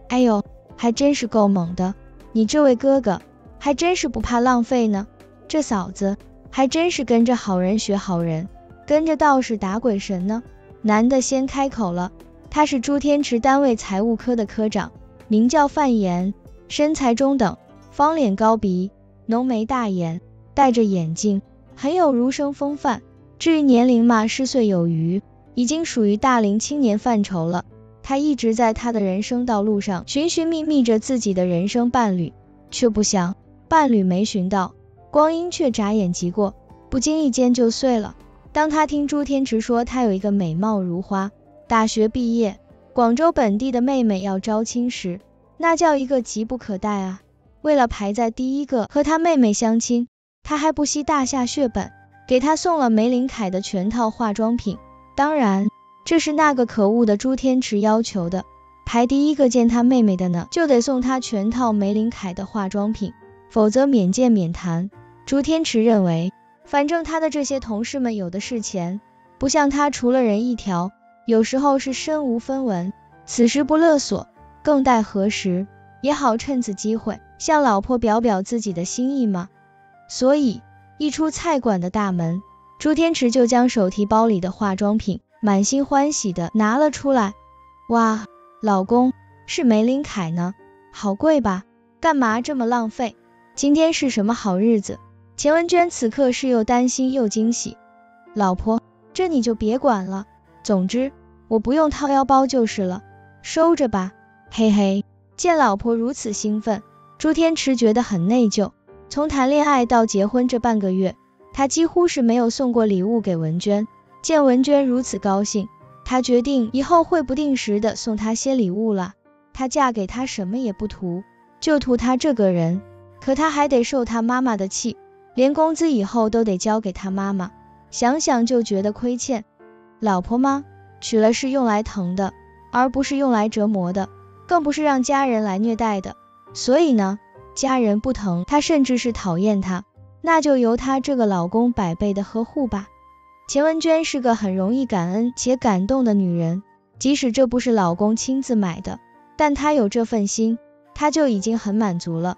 哎呦，还真是够猛的。你这位哥哥还真是不怕浪费呢。这嫂子还真是跟着好人学好人，跟着道士打鬼神呢。男的先开口了，他是朱天池单位财务科的科长，名叫范岩，身材中等，方脸高鼻，浓眉大眼，戴着眼镜，很有儒生风范。至于年龄嘛，十岁有余，已经属于大龄青年范畴了。他一直在他的人生道路上寻寻觅觅着自己的人生伴侣，却不想伴侣没寻到，光阴却眨眼即过，不经意间就碎了。当他听朱天池说他有一个美貌如花、大学毕业、广州本地的妹妹要招亲时，那叫一个急不可待啊！为了排在第一个和他妹妹相亲，他还不惜大下血本。给他送了玫琳凯的全套化妆品，当然这是那个可恶的朱天池要求的。排第一个见他妹妹的呢，就得送他全套玫琳凯的化妆品，否则免见免谈。朱天池认为，反正他的这些同事们有的是钱，不像他除了人一条，有时候是身无分文，此时不勒索，更待何时？也好趁此机会向老婆表表自己的心意嘛。所以。一出菜馆的大门，朱天池就将手提包里的化妆品满心欢喜的拿了出来。哇，老公，是玫琳凯呢，好贵吧？干嘛这么浪费？今天是什么好日子？钱文娟此刻是又担心又惊喜。老婆，这你就别管了，总之我不用掏腰包就是了，收着吧。嘿嘿，见老婆如此兴奋，朱天池觉得很内疚。从谈恋爱到结婚这半个月，他几乎是没有送过礼物给文娟。见文娟如此高兴，他决定以后会不定时的送她些礼物了。她嫁给他什么也不图，就图他这个人。可他还得受他妈妈的气，连工资以后都得交给他妈妈，想想就觉得亏欠。老婆吗？娶了是用来疼的，而不是用来折磨的，更不是让家人来虐待的。所以呢？家人不疼她，甚至是讨厌她，那就由她这个老公百倍的呵护吧。钱文娟是个很容易感恩且感动的女人，即使这不是老公亲自买的，但她有这份心，她就已经很满足了。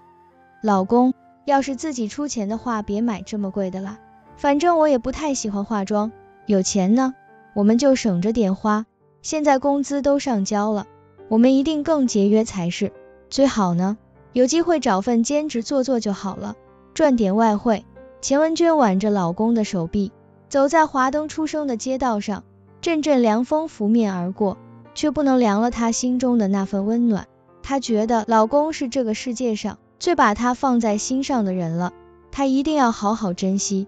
老公，要是自己出钱的话，别买这么贵的啦。反正我也不太喜欢化妆，有钱呢，我们就省着点花。现在工资都上交了，我们一定更节约才是，最好呢。有机会找份兼职做做就好了，赚点外汇。钱文娟挽着老公的手臂，走在华灯初升的街道上，阵阵凉风拂面而过，却不能凉了她心中的那份温暖。她觉得老公是这个世界上最把她放在心上的人了，她一定要好好珍惜。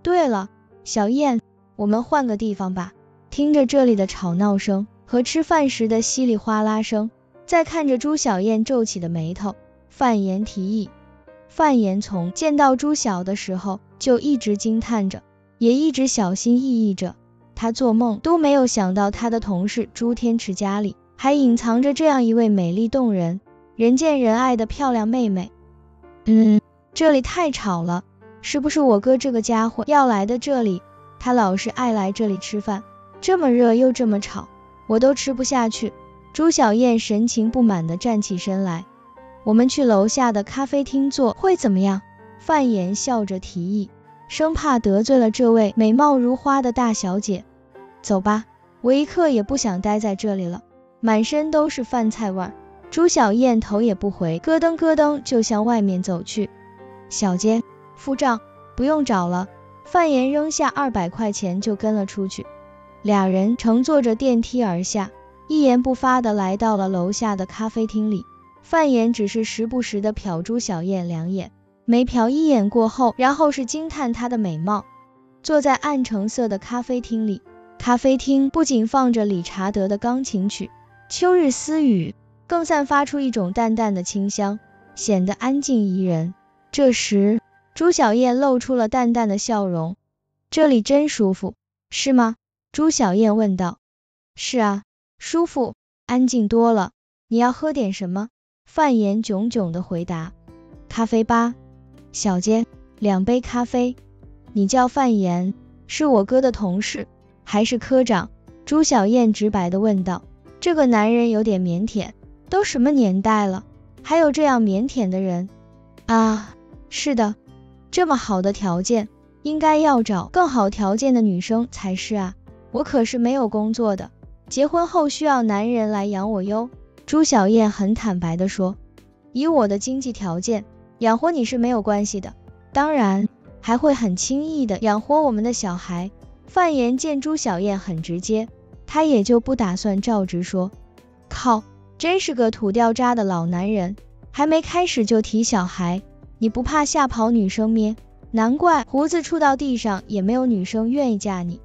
对了，小燕，我们换个地方吧。听着这里的吵闹声和吃饭时的稀里哗啦声，再看着朱小燕皱起的眉头。范言提议，范言从见到朱晓的时候就一直惊叹着，也一直小心翼翼着。他做梦都没有想到，他的同事朱天池家里还隐藏着这样一位美丽动人、人见人爱的漂亮妹妹。嗯，这里太吵了，是不是我哥这个家伙要来的这里？他老是爱来这里吃饭，这么热又这么吵，我都吃不下去。朱小燕神情不满的站起身来。我们去楼下的咖啡厅坐会怎么样？范岩笑着提议，生怕得罪了这位美貌如花的大小姐。走吧，我一刻也不想待在这里了，满身都是饭菜味儿。朱小燕头也不回，咯噔咯噔就向外面走去。小姐，付账，不用找了。范岩扔下二百块钱就跟了出去。俩人乘坐着电梯而下，一言不发的来到了楼下的咖啡厅里。范岩只是时不时的瞟朱小燕两眼，每瞟一眼过后，然后是惊叹她的美貌。坐在暗橙色的咖啡厅里，咖啡厅不仅放着理查德的钢琴曲《秋日私语》，更散发出一种淡淡的清香，显得安静宜人。这时，朱小燕露出了淡淡的笑容。这里真舒服，是吗？朱小燕问道。是啊，舒服，安静多了。你要喝点什么？范言炯炯的回答：“咖啡吧，小姐，两杯咖啡。”你叫范言，是我哥的同事，还是科长？朱小燕直白的问道。这个男人有点腼腆，都什么年代了，还有这样腼腆的人啊！是的，这么好的条件，应该要找更好条件的女生才是啊！我可是没有工作的，结婚后需要男人来养我哟。朱小燕很坦白的说，以我的经济条件，养活你是没有关系的，当然还会很轻易的养活我们的小孩。范言见朱小燕很直接，他也就不打算照直说。靠，真是个土掉渣的老男人，还没开始就提小孩，你不怕吓跑女生咩？难怪胡子触到地上也没有女生愿意嫁你。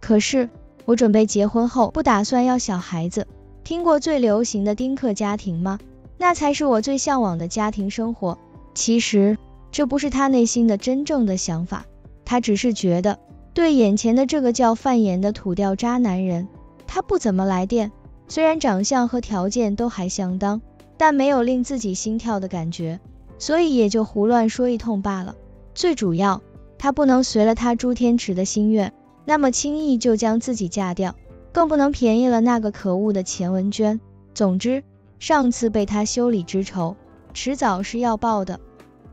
可是我准备结婚后不打算要小孩子。听过最流行的丁克家庭吗？那才是我最向往的家庭生活。其实这不是他内心的真正的想法，他只是觉得对眼前的这个叫范言的土掉渣男人，他不怎么来电。虽然长相和条件都还相当，但没有令自己心跳的感觉，所以也就胡乱说一通罢了。最主要，他不能随了他朱天池的心愿，那么轻易就将自己嫁掉。更不能便宜了那个可恶的钱文娟。总之，上次被他修理之仇，迟早是要报的。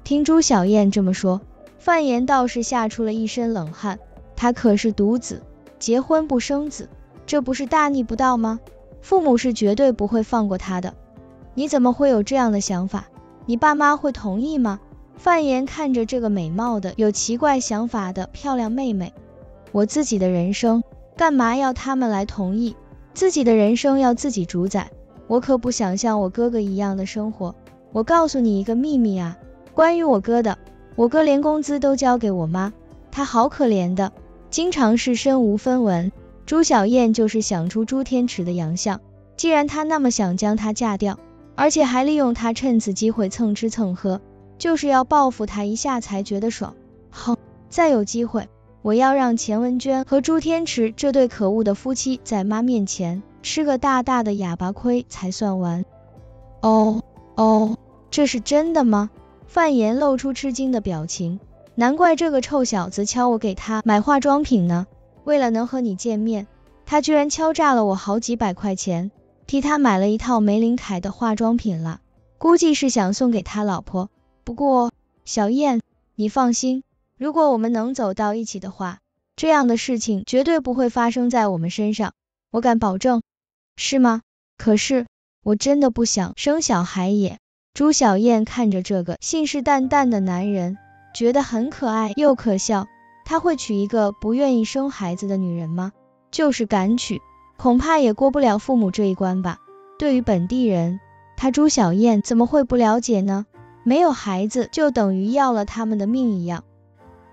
听朱小燕这么说，范言倒是吓出了一身冷汗。他可是独子，结婚不生子，这不是大逆不道吗？父母是绝对不会放过他的。你怎么会有这样的想法？你爸妈会同意吗？范言看着这个美貌的、有奇怪想法的漂亮妹妹，我自己的人生。干嘛要他们来同意？自己的人生要自己主宰。我可不想像我哥哥一样的生活。我告诉你一个秘密啊，关于我哥的，我哥连工资都交给我妈，他好可怜的，经常是身无分文。朱小燕就是想出朱天池的洋相，既然她那么想将她嫁掉，而且还利用他趁此机会蹭吃蹭喝，就是要报复他一下才觉得爽。哼，再有机会。我要让钱文娟和朱天池这对可恶的夫妻在妈面前吃个大大的哑巴亏才算完。哦哦，这是真的吗？范言露出吃惊的表情。难怪这个臭小子敲我给他买化妆品呢。为了能和你见面，他居然敲诈了我好几百块钱，替他买了一套玫琳凯的化妆品了，估计是想送给他老婆。不过小燕，你放心。如果我们能走到一起的话，这样的事情绝对不会发生在我们身上，我敢保证，是吗？可是我真的不想生小孩也。朱小燕看着这个信誓旦旦的男人，觉得很可爱又可笑。他会娶一个不愿意生孩子的女人吗？就是敢娶，恐怕也过不了父母这一关吧。对于本地人，他朱小燕怎么会不了解呢？没有孩子就等于要了他们的命一样。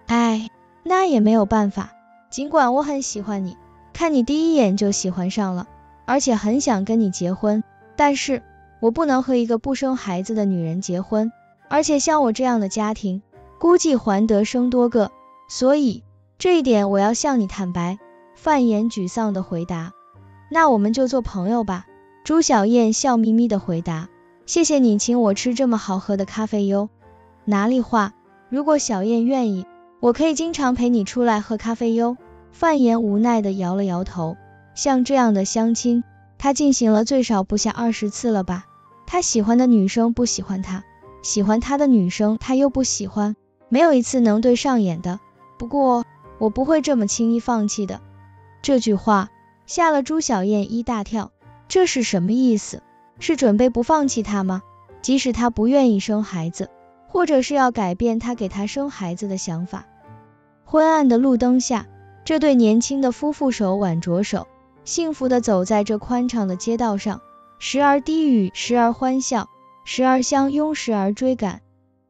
哎，那也没有办法。尽管我很喜欢你，看你第一眼就喜欢上了，而且很想跟你结婚，但是我不能和一个不生孩子的女人结婚，而且像我这样的家庭，估计还得生多个，所以这一点我要向你坦白。范言沮丧的回答。那我们就做朋友吧。朱小燕笑眯眯的回答。谢谢你请我吃这么好喝的咖啡哟。哪里话，如果小燕愿意。我可以经常陪你出来喝咖啡哟。范言无奈的摇了摇头，像这样的相亲，他进行了最少不下二十次了吧？他喜欢的女生不喜欢他，喜欢他的女生他又不喜欢，没有一次能对上眼的。不过我不会这么轻易放弃的。这句话吓了朱小燕一大跳，这是什么意思？是准备不放弃他吗？即使他不愿意生孩子？或者是要改变他给他生孩子的想法。昏暗的路灯下，这对年轻的夫妇手挽着手，幸福的走在这宽敞的街道上，时而低语，时而欢笑，时而相拥，时而追赶。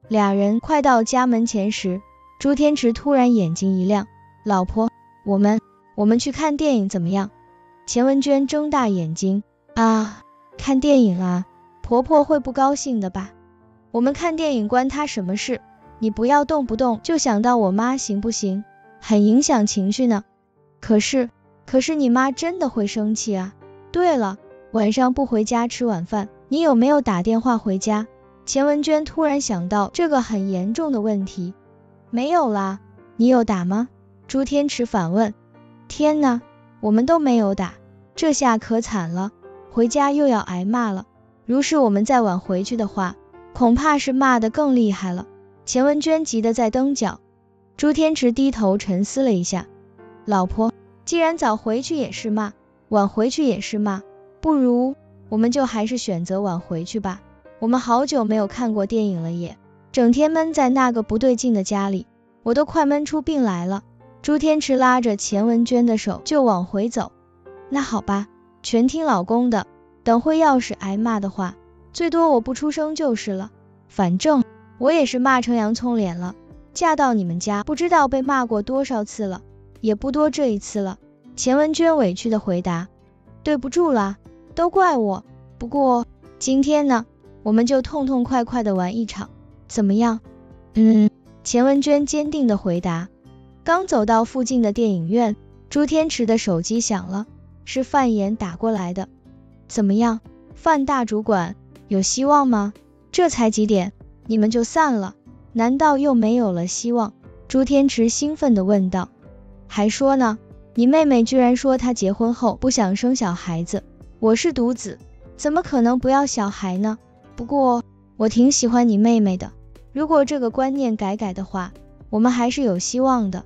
俩人快到家门前时，朱天池突然眼睛一亮：“老婆，我们我们去看电影怎么样？”钱文娟睁大眼睛：“啊，看电影啊，婆婆会不高兴的吧？”我们看电影关她什么事？你不要动不动就想到我妈行不行？很影响情绪呢。可是，可是你妈真的会生气啊。对了，晚上不回家吃晚饭，你有没有打电话回家？钱文娟突然想到这个很严重的问题。没有啦，你有打吗？朱天池反问。天呐，我们都没有打，这下可惨了，回家又要挨骂了。如是我们再晚回去的话，恐怕是骂得更厉害了。钱文娟急得在蹬脚。朱天池低头沉思了一下，老婆，既然早回去也是骂，晚回去也是骂，不如我们就还是选择晚回去吧。我们好久没有看过电影了也，整天闷在那个不对劲的家里，我都快闷出病来了。朱天池拉着钱文娟的手就往回走。那好吧，全听老公的。等会要是挨骂的话，最多我不出声就是了。反正我也是骂成洋葱脸了，嫁到你们家不知道被骂过多少次了，也不多这一次了。钱文娟委屈的回答：“对不住啦，都怪我。不过今天呢？”我们就痛痛快快的玩一场，怎么样？嗯，钱文娟坚定的回答。刚走到附近的电影院，朱天池的手机响了，是范岩打过来的。怎么样，范大主管，有希望吗？这才几点，你们就散了？难道又没有了希望？朱天池兴奋的问道。还说呢，你妹妹居然说她结婚后不想生小孩子，我是独子，怎么可能不要小孩呢？不过我挺喜欢你妹妹的，如果这个观念改改的话，我们还是有希望的。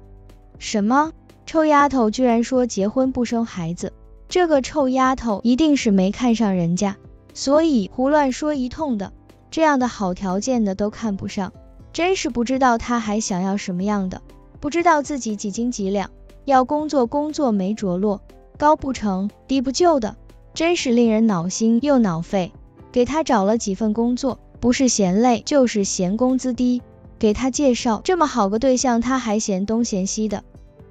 什么？臭丫头居然说结婚不生孩子？这个臭丫头一定是没看上人家，所以胡乱说一通的。这样的好条件的都看不上，真是不知道她还想要什么样的，不知道自己几斤几两，要工作工作没着落，高不成低不就的，真是令人恼心又恼肺。给他找了几份工作，不是嫌累就是嫌工资低。给他介绍这么好个对象，他还嫌东嫌西的。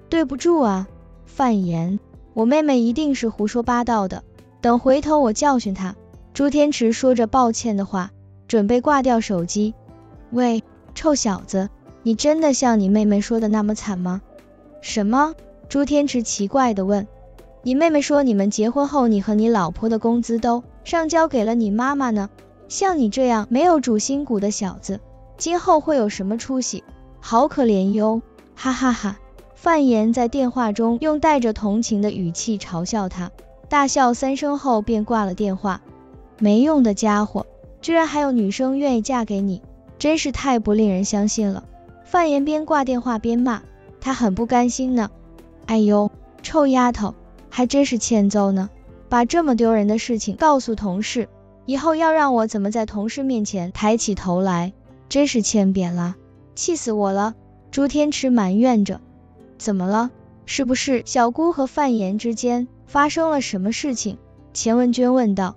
对不住啊，范言，我妹妹一定是胡说八道的。等回头我教训她。朱天池说着抱歉的话，准备挂掉手机。喂，臭小子，你真的像你妹妹说的那么惨吗？什么？朱天池奇怪的问。你妹妹说你们结婚后，你和你老婆的工资都。上交给了你妈妈呢，像你这样没有主心骨的小子，今后会有什么出息？好可怜哟，哈哈哈！范言在电话中用带着同情的语气嘲笑他，大笑三声后便挂了电话。没用的家伙，居然还有女生愿意嫁给你，真是太不令人相信了。范言边挂电话边骂，他很不甘心呢。哎呦，臭丫头，还真是欠揍呢。把这么丢人的事情告诉同事，以后要让我怎么在同事面前抬起头来，真是欠扁了，气死我了！朱天池埋怨着。怎么了？是不是小姑和范岩之间发生了什么事情？钱文娟问道。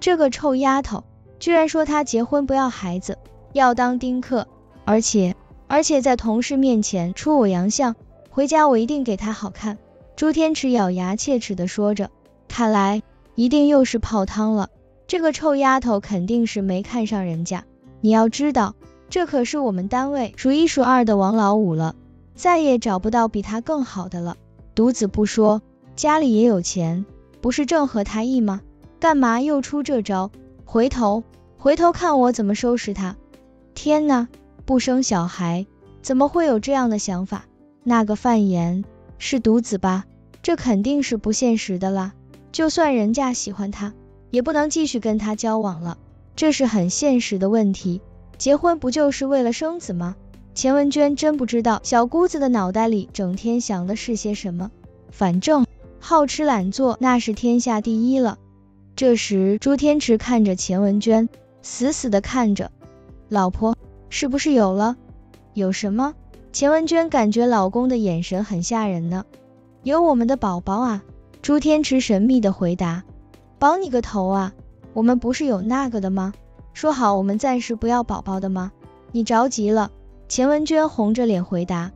这个臭丫头居然说她结婚不要孩子，要当丁克，而且而且在同事面前出我洋相，回家我一定给她好看。朱天池咬牙切齿的说着。看来一定又是泡汤了，这个臭丫头肯定是没看上人家。你要知道，这可是我们单位数一数二的王老五了，再也找不到比他更好的了。独子不说，家里也有钱，不是正合他意吗？干嘛又出这招？回头回头看我怎么收拾他！天呐，不生小孩，怎么会有这样的想法？那个范言是独子吧？这肯定是不现实的啦。就算人家喜欢他，也不能继续跟他交往了，这是很现实的问题。结婚不就是为了生子吗？钱文娟真不知道小姑子的脑袋里整天想的是些什么，反正好吃懒做那是天下第一了。这时朱天池看着钱文娟，死死的看着，老婆是不是有了？有什么？钱文娟感觉老公的眼神很吓人呢。有我们的宝宝啊！朱天池神秘的回答：“保你个头啊！我们不是有那个的吗？说好我们暂时不要宝宝的吗？你着急了？”钱文娟红着脸回答：“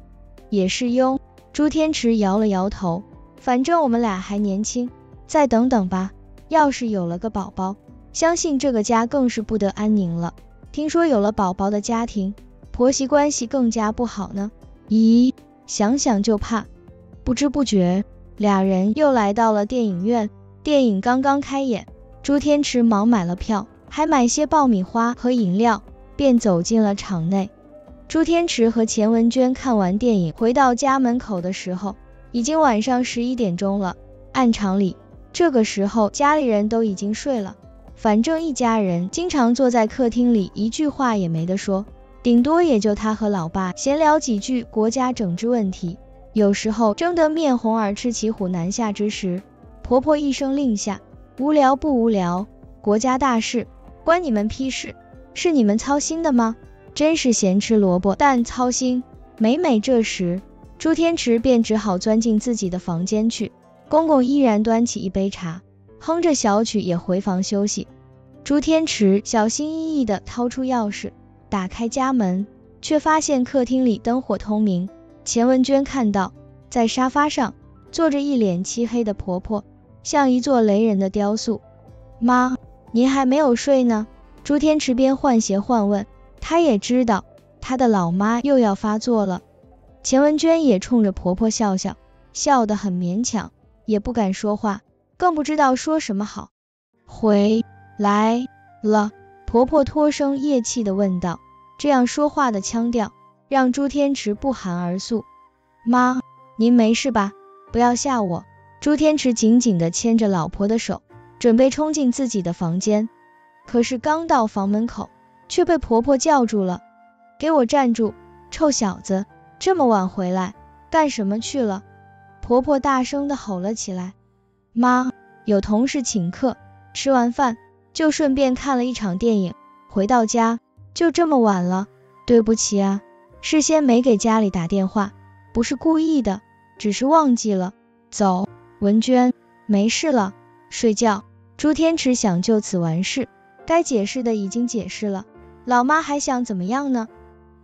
也是哟。”朱天池摇了摇头：“反正我们俩还年轻，再等等吧。要是有了个宝宝，相信这个家更是不得安宁了。听说有了宝宝的家庭，婆媳关系更加不好呢。咦，想想就怕。”不知不觉。俩人又来到了电影院，电影刚刚开演，朱天池忙买了票，还买些爆米花和饮料，便走进了场内。朱天池和钱文娟看完电影，回到家门口的时候，已经晚上十一点钟了。按常理，这个时候家里人都已经睡了，反正一家人经常坐在客厅里，一句话也没得说，顶多也就他和老爸闲聊几句国家整治问题。有时候争得面红耳赤、骑虎难下之时，婆婆一声令下，无聊不无聊？国家大事关你们屁事，是你们操心的吗？真是咸吃萝卜淡操心。每每这时，朱天池便只好钻进自己的房间去。公公依然端起一杯茶，哼着小曲也回房休息。朱天池小心翼翼地掏出钥匙，打开家门，却发现客厅里灯火通明。钱文娟看到，在沙发上坐着一脸漆黑的婆婆，像一座雷人的雕塑。妈，您还没有睡呢？朱天池边换鞋换问，他也知道他的老妈又要发作了。钱文娟也冲着婆婆笑笑，笑得很勉强，也不敢说话，更不知道说什么好。回来了，婆婆脱声夜气的问道，这样说话的腔调。让朱天池不寒而栗。妈，您没事吧？不要吓我。朱天池紧紧地牵着老婆的手，准备冲进自己的房间。可是刚到房门口，却被婆婆叫住了。给我站住！臭小子，这么晚回来干什么去了？婆婆大声地吼了起来。妈，有同事请客，吃完饭就顺便看了一场电影。回到家就这么晚了，对不起啊。事先没给家里打电话，不是故意的，只是忘记了。走，文娟，没事了，睡觉。朱天池想就此完事，该解释的已经解释了，老妈还想怎么样呢？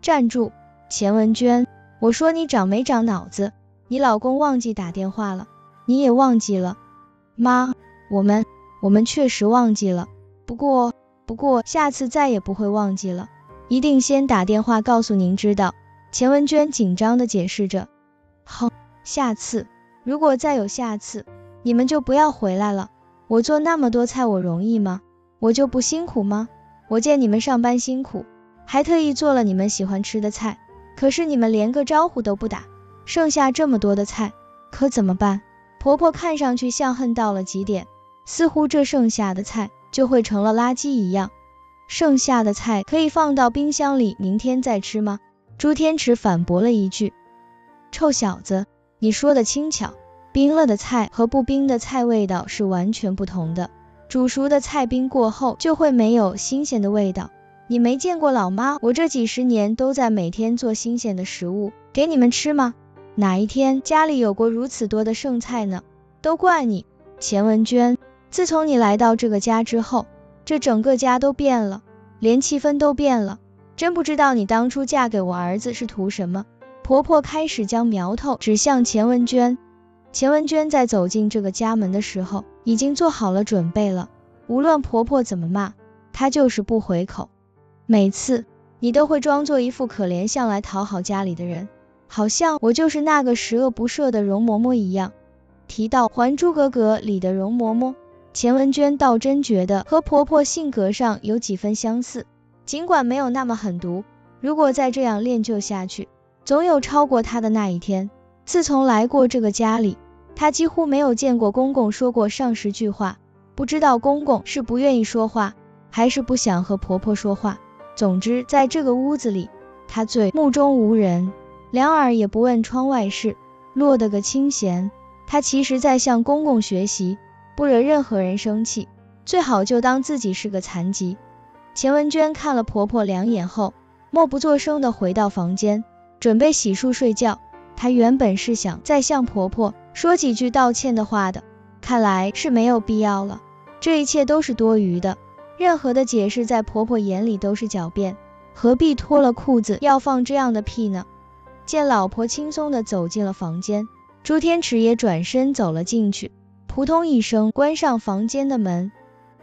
站住，钱文娟，我说你长没长脑子？你老公忘记打电话了，你也忘记了？妈，我们我们确实忘记了，不过不过下次再也不会忘记了。一定先打电话告诉您知道。钱文娟紧张的解释着。哼，下次如果再有下次，你们就不要回来了。我做那么多菜，我容易吗？我就不辛苦吗？我见你们上班辛苦，还特意做了你们喜欢吃的菜，可是你们连个招呼都不打，剩下这么多的菜，可怎么办？婆婆看上去像恨到了极点，似乎这剩下的菜就会成了垃圾一样。剩下的菜可以放到冰箱里，明天再吃吗？朱天池反驳了一句：“臭小子，你说的轻巧，冰了的菜和不冰的菜味道是完全不同的。煮熟的菜冰过后就会没有新鲜的味道。你没见过老妈，我这几十年都在每天做新鲜的食物给你们吃吗？哪一天家里有过如此多的剩菜呢？都怪你，钱文娟。自从你来到这个家之后。”这整个家都变了，连气氛都变了。真不知道你当初嫁给我儿子是图什么？婆婆开始将苗头指向钱文娟。钱文娟在走进这个家门的时候，已经做好了准备了。无论婆婆怎么骂，她就是不回口。每次你都会装作一副可怜相来讨好家里的人，好像我就是那个十恶不赦的容嬷嬷一样。提到《还珠格格》里的容嬷嬷。钱文娟倒真觉得和婆婆性格上有几分相似，尽管没有那么狠毒。如果再这样练就下去，总有超过她的那一天。自从来过这个家里，她几乎没有见过公公说过上十句话。不知道公公是不愿意说话，还是不想和婆婆说话。总之，在这个屋子里，她最目中无人，两耳也不问窗外事，落得个清闲。她其实在向公公学习。不惹任何人生气，最好就当自己是个残疾。钱文娟看了婆婆两眼后，默不作声的回到房间，准备洗漱睡觉。她原本是想再向婆婆说几句道歉的话的，看来是没有必要了。这一切都是多余的，任何的解释在婆婆眼里都是狡辩，何必脱了裤子要放这样的屁呢？见老婆轻松的走进了房间，朱天池也转身走了进去。扑通一声，关上房间的门，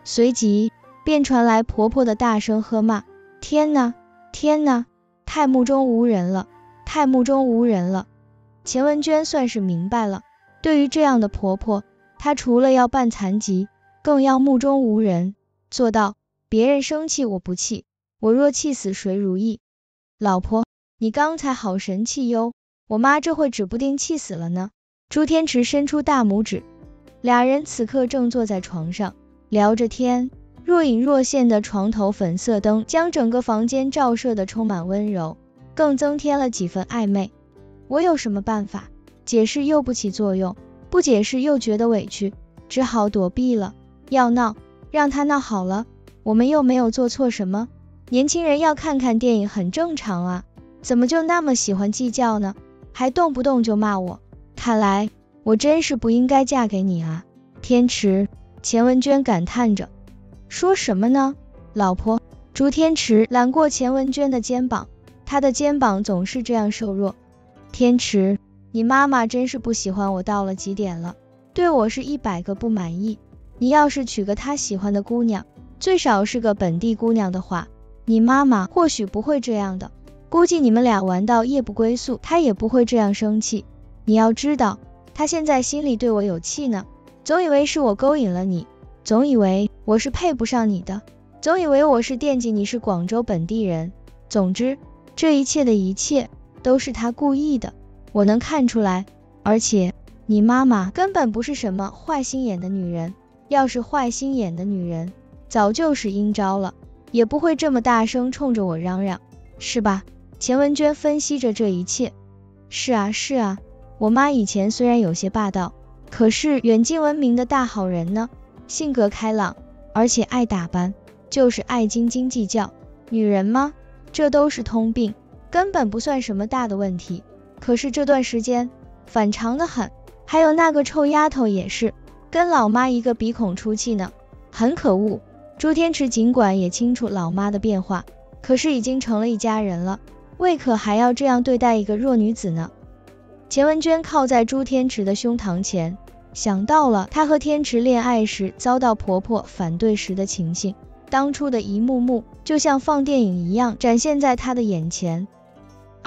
随即便传来婆婆的大声喝骂：“天呐，天呐，太目中无人了，太目中无人了！”钱文娟算是明白了，对于这样的婆婆，她除了要扮残疾，更要目中无人，做到别人生气我不气，我若气死谁如意？老婆，你刚才好神气哟，我妈这会指不定气死了呢。朱天池伸出大拇指。俩人此刻正坐在床上聊着天，若隐若现的床头粉色灯将整个房间照射的充满温柔，更增添了几分暧昧。我有什么办法？解释又不起作用，不解释又觉得委屈，只好躲避了。要闹，让他闹好了，我们又没有做错什么。年轻人要看看电影很正常啊，怎么就那么喜欢计较呢？还动不动就骂我，看来我真是不应该嫁给你啊！天池，钱文娟感叹着。说什么呢，老婆？朱天池揽过钱文娟的肩膀，他的肩膀总是这样瘦弱。天池，你妈妈真是不喜欢我到了极点了，对我是一百个不满意。你要是娶个她喜欢的姑娘，最少是个本地姑娘的话，你妈妈或许不会这样的。估计你们俩玩到夜不归宿，她也不会这样生气。你要知道，她现在心里对我有气呢，总以为是我勾引了你。总以为我是配不上你的，总以为我是惦记你是广州本地人。总之，这一切的一切都是他故意的，我能看出来。而且，你妈妈根本不是什么坏心眼的女人，要是坏心眼的女人，早就是阴招了，也不会这么大声冲着我嚷嚷，是吧？钱文娟分析着这一切。是啊，是啊，我妈以前虽然有些霸道，可是远近闻名的大好人呢。性格开朗，而且爱打扮，就是爱斤斤计较。女人吗？这都是通病，根本不算什么大的问题。可是这段时间反常的很，还有那个臭丫头也是，跟老妈一个鼻孔出气呢，很可恶。朱天池尽管也清楚老妈的变化，可是已经成了一家人了，为可还要这样对待一个弱女子呢。钱文娟靠在朱天池的胸膛前。想到了她和天池恋爱时遭到婆婆反对时的情形，当初的一幕幕就像放电影一样展现在她的眼前。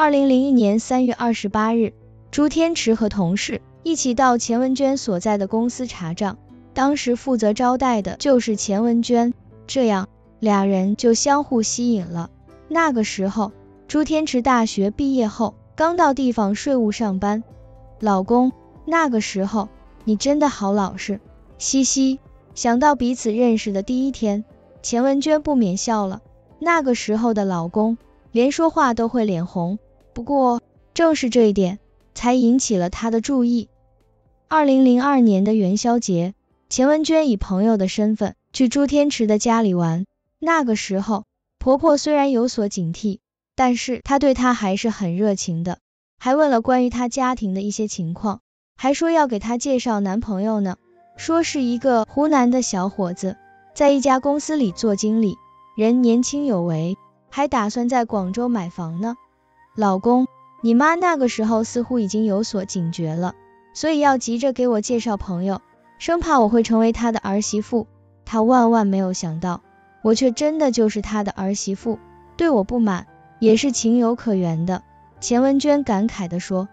二零零一年三月二十八日，朱天池和同事一起到钱文娟所在的公司查账，当时负责招待的就是钱文娟，这样俩人就相互吸引了。那个时候，朱天池大学毕业后刚到地方税务上班，老公那个时候。你真的好老实，嘻嘻。想到彼此认识的第一天，钱文娟不免笑了。那个时候的老公，连说话都会脸红。不过，正是这一点，才引起了她的注意。二零零二年的元宵节，钱文娟以朋友的身份去朱天池的家里玩。那个时候，婆婆虽然有所警惕，但是她对她还是很热情的，还问了关于她家庭的一些情况。还说要给她介绍男朋友呢，说是一个湖南的小伙子，在一家公司里做经理，人年轻有为，还打算在广州买房呢。老公，你妈那个时候似乎已经有所警觉了，所以要急着给我介绍朋友，生怕我会成为她的儿媳妇。她万万没有想到，我却真的就是她的儿媳妇，对我不满也是情有可原的。钱文娟感慨地说。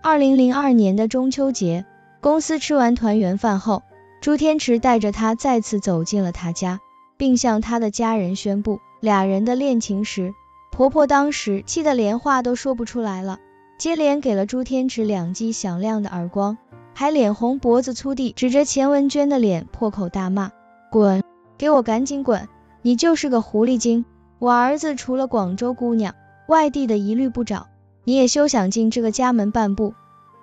二零零二年的中秋节，公司吃完团圆饭后，朱天池带着她再次走进了他家，并向他的家人宣布俩人的恋情时，婆婆当时气得连话都说不出来了，接连给了朱天池两记响亮的耳光，还脸红脖子粗地指着钱文娟的脸破口大骂：“滚，给我赶紧滚！你就是个狐狸精！我儿子除了广州姑娘，外地的一律不找。”你也休想进这个家门半步，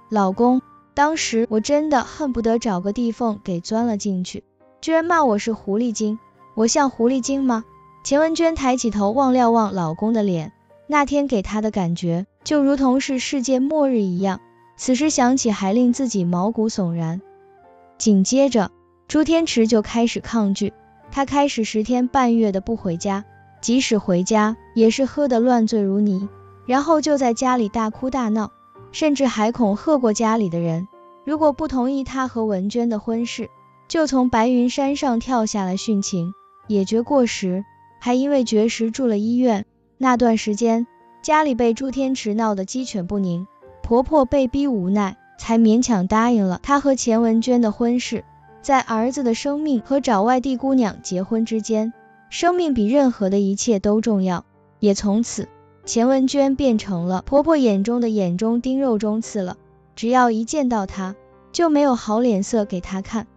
老公，当时我真的恨不得找个地缝给钻了进去，居然骂我是狐狸精，我像狐狸精吗？钱文娟抬起头望了望老公的脸，那天给她的感觉就如同是世界末日一样，此时想起还令自己毛骨悚然。紧接着，朱天池就开始抗拒，他开始十天半月的不回家，即使回家也是喝得乱醉如泥。然后就在家里大哭大闹，甚至还恐吓过家里的人，如果不同意他和文娟的婚事，就从白云山上跳下来殉情。也绝过时，还因为绝食住了医院。那段时间，家里被朱天池闹得鸡犬不宁，婆婆被逼无奈，才勉强答应了他和钱文娟的婚事。在儿子的生命和找外地姑娘结婚之间，生命比任何的一切都重要。也从此。钱文娟变成了婆婆眼中的眼中钉肉中刺了，只要一见到她，就没有好脸色给她看。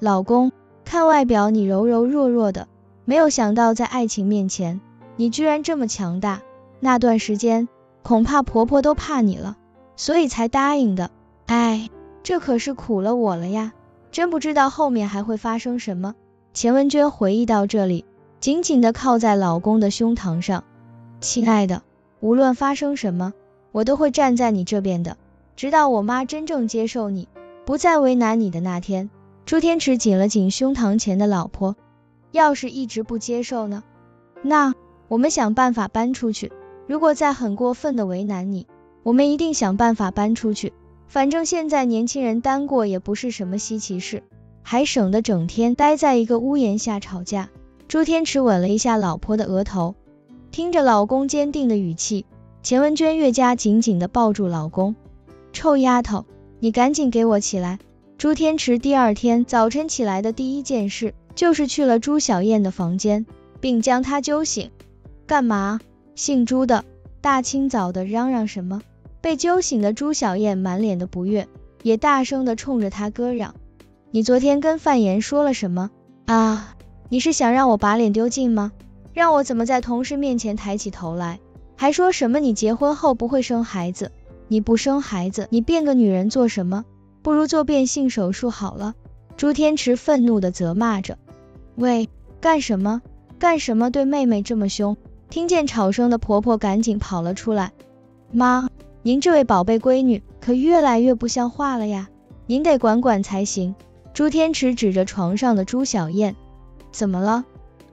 老公，看外表你柔柔弱弱的，没有想到在爱情面前，你居然这么强大。那段时间，恐怕婆婆都怕你了，所以才答应的。哎，这可是苦了我了呀！真不知道后面还会发生什么。钱文娟回忆到这里，紧紧的靠在老公的胸膛上。亲爱的，无论发生什么，我都会站在你这边的，直到我妈真正接受你，不再为难你的那天。朱天池紧了紧胸膛前的老婆，要是一直不接受呢？那我们想办法搬出去。如果再很过分的为难你，我们一定想办法搬出去。反正现在年轻人单过也不是什么稀奇事，还省得整天待在一个屋檐下吵架。朱天池吻了一下老婆的额头，听着老公坚定的语气，钱文娟越加紧紧的抱住老公。臭丫头，你赶紧给我起来！朱天池第二天早晨起来的第一件事，就是去了朱小燕的房间，并将她揪醒。干嘛？姓朱的大清早的嚷嚷什么？被揪醒的朱小燕满脸的不悦，也大声的冲着他哥嚷：“你昨天跟范言说了什么啊？你是想让我把脸丢尽吗？让我怎么在同事面前抬起头来？还说什么你结婚后不会生孩子？你不生孩子，你变个女人做什么？不如做变性手术好了。”朱天池愤怒的责骂着：“喂，干什么？干什么对妹妹这么凶？”听见吵声的婆婆赶紧跑了出来：“妈。”您这位宝贝闺女可越来越不像话了呀，您得管管才行。朱天池指着床上的朱小燕，怎么了？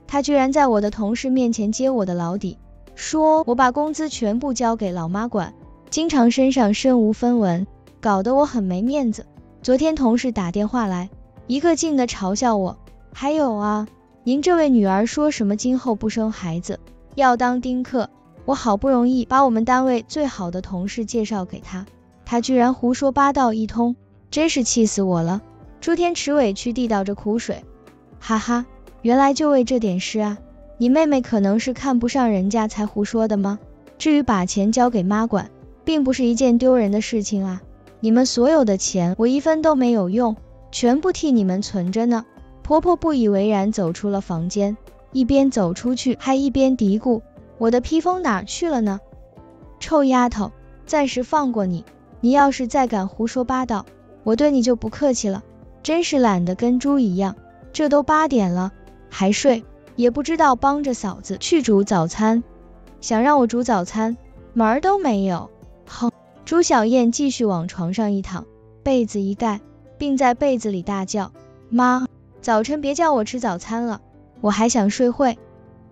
她居然在我的同事面前揭我的老底，说我把工资全部交给老妈管，经常身上身无分文，搞得我很没面子。昨天同事打电话来，一个劲的嘲笑我。还有啊，您这位女儿说什么今后不生孩子，要当丁克。我好不容易把我们单位最好的同事介绍给她，她居然胡说八道一通，真是气死我了。朱天池委屈地倒着苦水，哈哈，原来就为这点事啊？你妹妹可能是看不上人家才胡说的吗？至于把钱交给妈管，并不是一件丢人的事情啊。你们所有的钱我一分都没有用，全部替你们存着呢。婆婆不以为然走出了房间，一边走出去还一边嘀咕。我的披风哪去了呢？臭丫头，暂时放过你。你要是再敢胡说八道，我对你就不客气了。真是懒得跟猪一样，这都八点了还睡，也不知道帮着嫂子去煮早餐。想让我煮早餐，门儿都没有。哼！朱小燕继续往床上一躺，被子一盖，并在被子里大叫：“妈，早晨别叫我吃早餐了，我还想睡会。”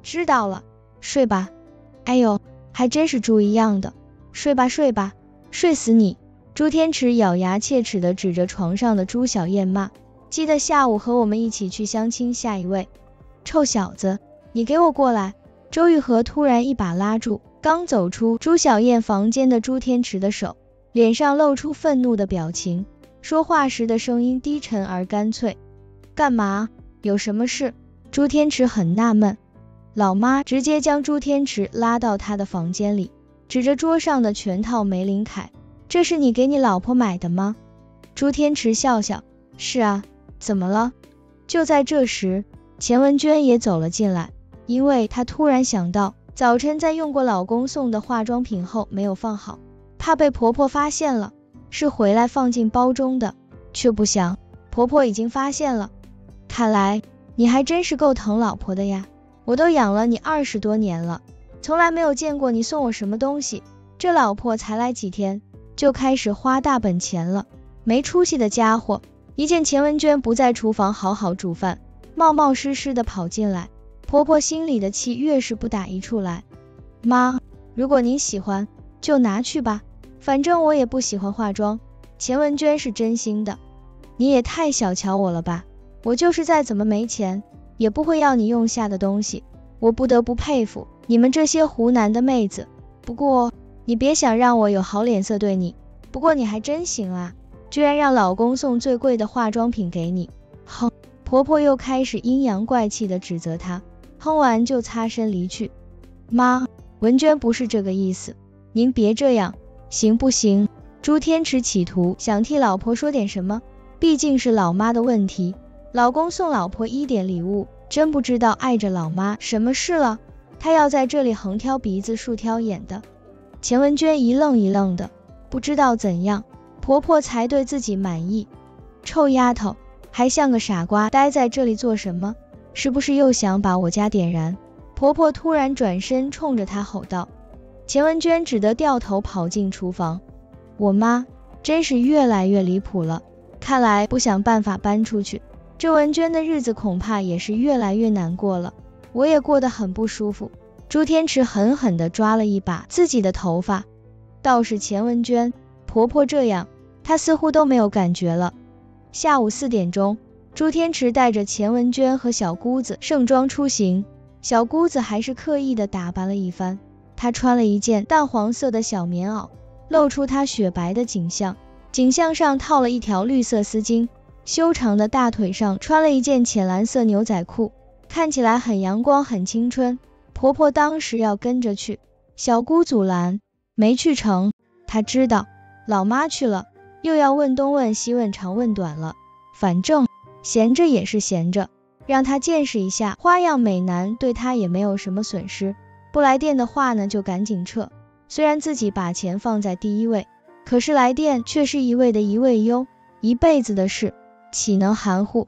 知道了。睡吧，哎呦，还真是猪一样的，睡吧睡吧，睡死你！朱天池咬牙切齿的指着床上的朱小燕骂：“记得下午和我们一起去相亲，下一位。”臭小子，你给我过来！周玉和突然一把拉住刚走出朱小燕房间的朱天池的手，脸上露出愤怒的表情，说话时的声音低沉而干脆：“干嘛？有什么事？”朱天池很纳闷。老妈直接将朱天池拉到他的房间里，指着桌上的全套玫琳凯：“这是你给你老婆买的吗？”朱天池笑笑：“是啊，怎么了？”就在这时，钱文娟也走了进来，因为她突然想到，早晨在用过老公送的化妆品后没有放好，怕被婆婆发现了，是回来放进包中的，却不想婆婆已经发现了。看来你还真是够疼老婆的呀。我都养了你二十多年了，从来没有见过你送我什么东西。这老婆才来几天，就开始花大本钱了，没出息的家伙！一见钱文娟不在厨房好好煮饭，冒冒失失的跑进来，婆婆心里的气越是不打一处来。妈，如果您喜欢，就拿去吧，反正我也不喜欢化妆。钱文娟是真心的，你也太小瞧我了吧？我就是再怎么没钱。也不会要你用下的东西，我不得不佩服你们这些湖南的妹子。不过你别想让我有好脸色对你。不过你还真行啊，居然让老公送最贵的化妆品给你。哼！婆婆又开始阴阳怪气的指责她，哼完就擦身离去。妈，文娟不是这个意思，您别这样，行不行？朱天池企图想替老婆说点什么，毕竟是老妈的问题。老公送老婆一点礼物，真不知道碍着老妈什么事了，她要在这里横挑鼻子竖挑眼的。钱文娟一愣一愣的，不知道怎样婆婆才对自己满意。臭丫头，还像个傻瓜待在这里做什么？是不是又想把我家点燃？婆婆突然转身冲着她吼道。钱文娟只得掉头跑进厨房。我妈真是越来越离谱了，看来不想办法搬出去，这文娟的日子恐怕也是越来越难过了。我也过得很不舒服。朱天池狠狠地抓了一把自己的头发，倒是钱文娟婆婆这样，她似乎都没有感觉了。下午四点钟，朱天池带着钱文娟和小姑子盛装出行，小姑子还是刻意的打扮了一番，她穿了一件淡黄色的小棉袄，露出她雪白的颈项，颈项上套了一条绿色丝巾，修长的大腿上穿了一件浅蓝色牛仔裤，看起来很阳光，很青春。婆婆当时要跟着去，小姑阻拦，没去成。她知道老妈去了，又要问东问西，问长问短了。反正闲着也是闲着，让她见识一下花样美男，对她也没有什么损失。不来电的话呢，就赶紧撤。虽然自己把钱放在第一位，可是来电却是一位的一位哟，一辈子的事，岂能含糊？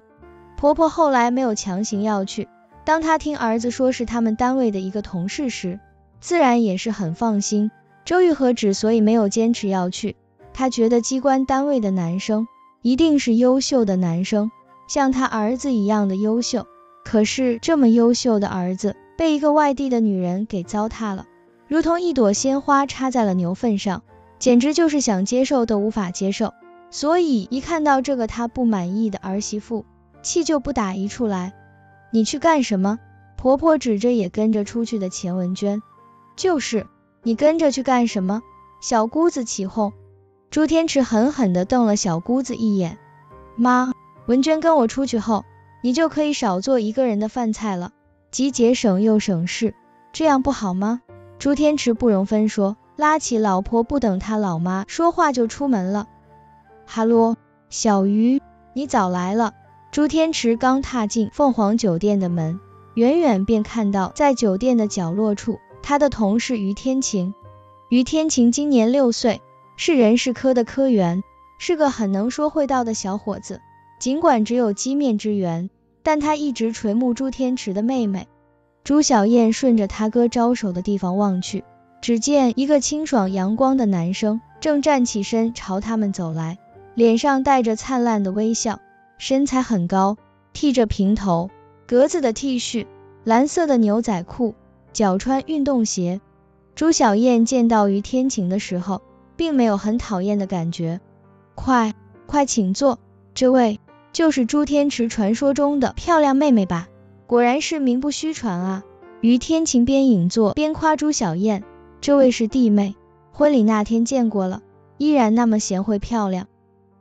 婆婆后来没有强行要去。当她听儿子说是他们单位的一个同事时，自然也是很放心。周玉和之所以没有坚持要去，他觉得机关单位的男生一定是优秀的男生，像他儿子一样的优秀。可是这么优秀的儿子被一个外地的女人给糟蹋了，如同一朵鲜花插在了牛粪上，简直就是想接受都无法接受。所以一看到这个他不满意的儿媳妇，气就不打一处来。你去干什么？婆婆指着也跟着出去的钱文娟，就是你跟着去干什么？小姑子起哄。朱天池狠狠地瞪了小姑子一眼。妈，文娟跟我出去后，你就可以少做一个人的饭菜了，既节省又省事，这样不好吗？朱天池不容分说，拉起老婆不等他老妈说话就出门了。哈喽，小鱼，你早来了。朱天池刚踏进凤凰酒店的门，远远便看到在酒店的角落处，他的同事于天晴。于天晴今年六岁，是人事科的科员，是个很能说会道的小伙子。尽管只有机面之缘，但他一直垂目朱天池的妹妹朱小燕。顺着他哥招手的地方望去，只见一个清爽阳光的男生正站起身朝他们走来，脸上带着灿烂的微笑。身材很高，剃着平头，格子的 T 恤，蓝色的牛仔裤，脚穿运动鞋。朱小燕见到于天晴的时候，并没有很讨厌的感觉。快快请坐，这位就是朱天池传说中的漂亮妹妹吧？果然是名不虚传啊！于天晴边引坐边夸朱小燕，这位是弟妹，婚礼那天见过了，依然那么贤惠漂亮。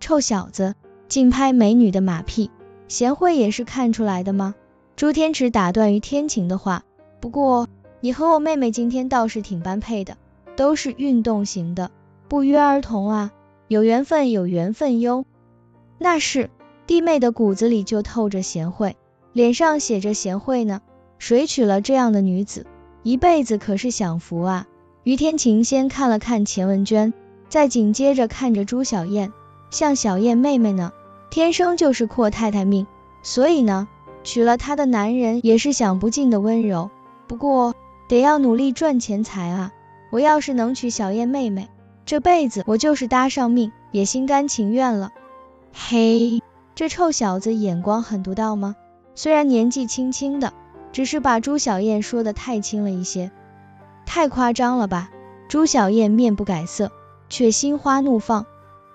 臭小子！竟拍美女的马屁，贤惠也是看出来的吗？朱天池打断于天晴的话，不过你和我妹妹今天倒是挺般配的，都是运动型的，不约而同啊，有缘分有缘分哟。那是，弟妹的骨子里就透着贤惠，脸上写着贤惠呢。谁娶了这样的女子，一辈子可是享福啊。于天晴先看了看钱文娟，再紧接着看着朱小燕，像小燕妹妹呢。天生就是阔太太命，所以呢，娶了她的男人也是享不尽的温柔。不过得要努力赚钱财啊！我要是能娶小燕妹妹，这辈子我就是搭上命也心甘情愿了。嘿，这臭小子眼光很独到吗？虽然年纪轻轻的，只是把朱小燕说的太轻了一些，太夸张了吧？朱小燕面不改色，却心花怒放。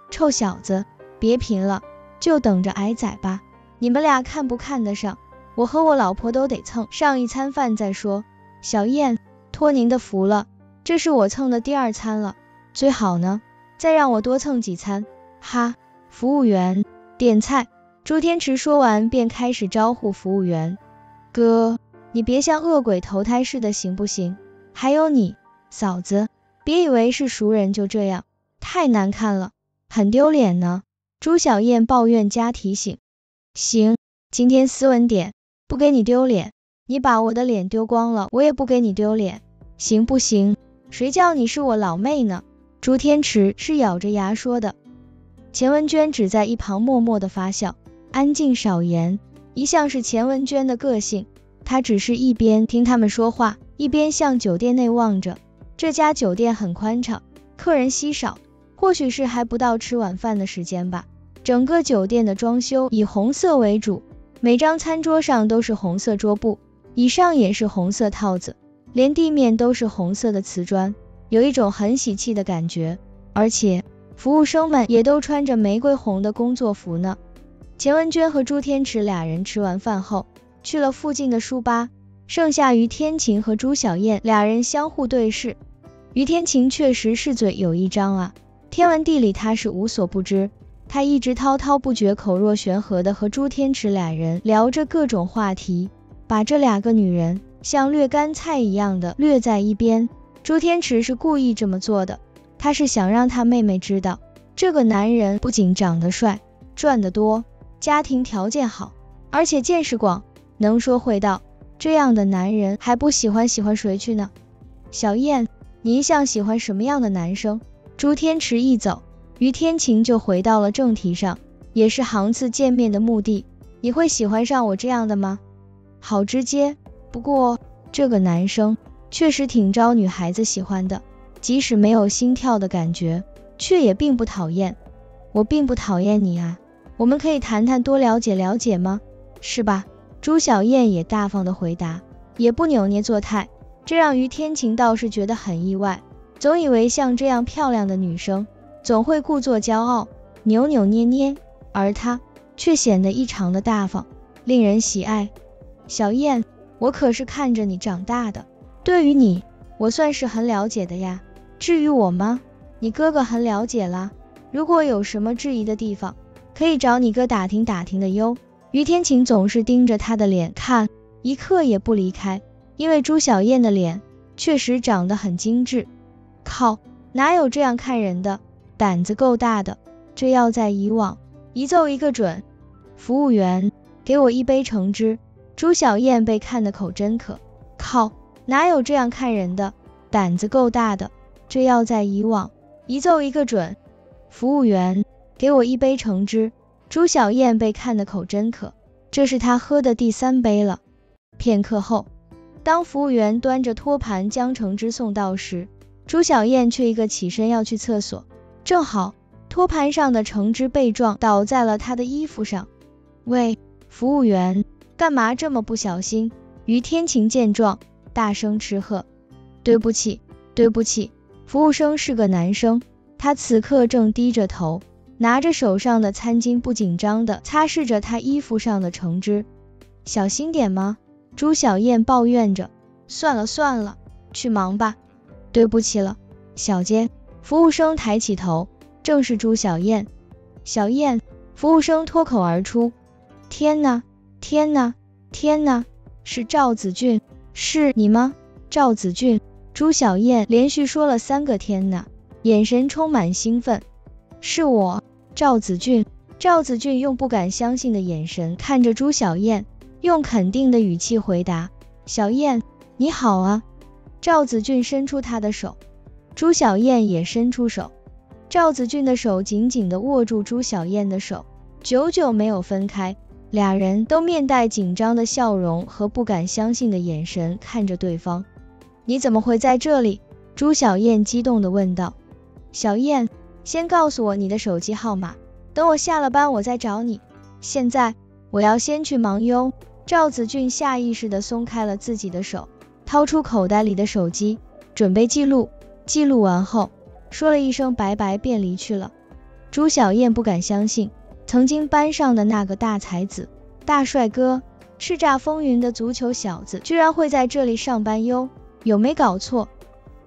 臭小子，别贫了。就等着挨宰吧！你们俩看不看得上？我和我老婆都得蹭上一餐饭再说。小燕，托您的福了，这是我蹭的第二餐了，最好呢，再让我多蹭几餐。哈！服务员，点菜。朱天池说完便开始招呼服务员。哥，你别像恶鬼投胎似的，行不行？还有你，嫂子，别以为是熟人就这样，太难看了，很丢脸呢。朱小燕抱怨加提醒：“行，今天斯文点。”不给你丢脸。你把我的脸丢光了，我也不给你丢脸，行不行？谁叫你是我老妹呢？朱天池是咬着牙说的。钱文娟只在一旁默默的发笑，安静少言，一向是钱文娟的个性。她只是一边听他们说话，一边向酒店内望着。这家酒店很宽敞，客人稀少，或许是还不到吃晚饭的时间吧。整个酒店的装修以红色为主，每张餐桌上都是红色桌布。以上也是红色套子，连地面都是红色的瓷砖，有一种很喜气的感觉。而且服务生们也都穿着玫瑰红的工作服呢。钱文娟和朱天池俩人吃完饭后，去了附近的书吧，剩下于天晴和朱小燕俩人相互对视。于天晴确实是嘴有一张啊，天文地理他是无所不知，他一直滔滔不绝、口若悬河的和朱天池俩人聊着各种话题。把这两个女人像略干菜一样的略在一边，朱天池是故意这么做的，他是想让他妹妹知道，这个男人不仅长得帅，赚得多，家庭条件好，而且见识广，能说会道，这样的男人还不喜欢喜欢谁去呢？小燕，你一向喜欢什么样的男生？朱天池一走，于天晴就回到了正题上，也是行次见面的目的，你会喜欢上我这样的吗？好直接，不过这个男生确实挺招女孩子喜欢的，即使没有心跳的感觉，却也并不讨厌。我并不讨厌你啊，我们可以谈谈，多了解了解吗？是吧？朱小燕也大方的回答，也不扭捏作态，这让于天晴倒是觉得很意外。总以为像这样漂亮的女生，总会故作骄傲，扭扭捏捏，而她却显得异常的大方，令人喜爱。小燕，我可是看着你长大的，对于你，我算是很了解的呀。至于我吗？你哥哥很了解啦。如果有什么质疑的地方，可以找你哥打听打听的哟。于天晴总是盯着他的脸看，一刻也不离开，因为朱小燕的脸确实长得很精致。靠，哪有这样看人的？胆子够大的，这要在以往，一揍一个准。服务员，给我一杯橙汁。朱小燕被看的口真渴，靠，哪有这样看人的？胆子够大的，这要在以往，一揍一个准。服务员，给我一杯橙汁。朱小燕被看的口真渴，这是她喝的第三杯了。片刻后，当服务员端着托盘将橙汁送到时，朱小燕却一个起身要去厕所，正好托盘上的橙汁被撞倒在了她的衣服上。喂，服务员。干嘛这么不小心？于天晴见状，大声斥喝：“对不起，对不起！”服务生是个男生，他此刻正低着头，拿着手上的餐巾，不紧张的擦拭着他衣服上的橙汁。小心点吗？朱小燕抱怨着。算了算了，去忙吧。对不起了，小姐。服务生抬起头，正是朱小燕。小燕，服务生脱口而出。天呐！天呐，天呐，是赵子俊，是你吗？赵子俊，朱小燕连续说了三个天呐，眼神充满兴奋。是我，赵子俊。赵子俊用不敢相信的眼神看着朱小燕，用肯定的语气回答：小燕，你好啊。赵子俊伸出他的手，朱小燕也伸出手，赵子俊的手紧紧的握住朱小燕的手，久久没有分开。俩人都面带紧张的笑容和不敢相信的眼神看着对方。你怎么会在这里？朱小燕激动的问道。小燕，先告诉我你的手机号码，等我下了班我再找你。现在我要先去忙哟。赵子俊下意识的松开了自己的手，掏出口袋里的手机，准备记录。记录完后，说了一声拜拜便离去了。朱小燕不敢相信。曾经班上的那个大才子、大帅哥、叱咤风云的足球小子，居然会在这里上班哟？有没搞错？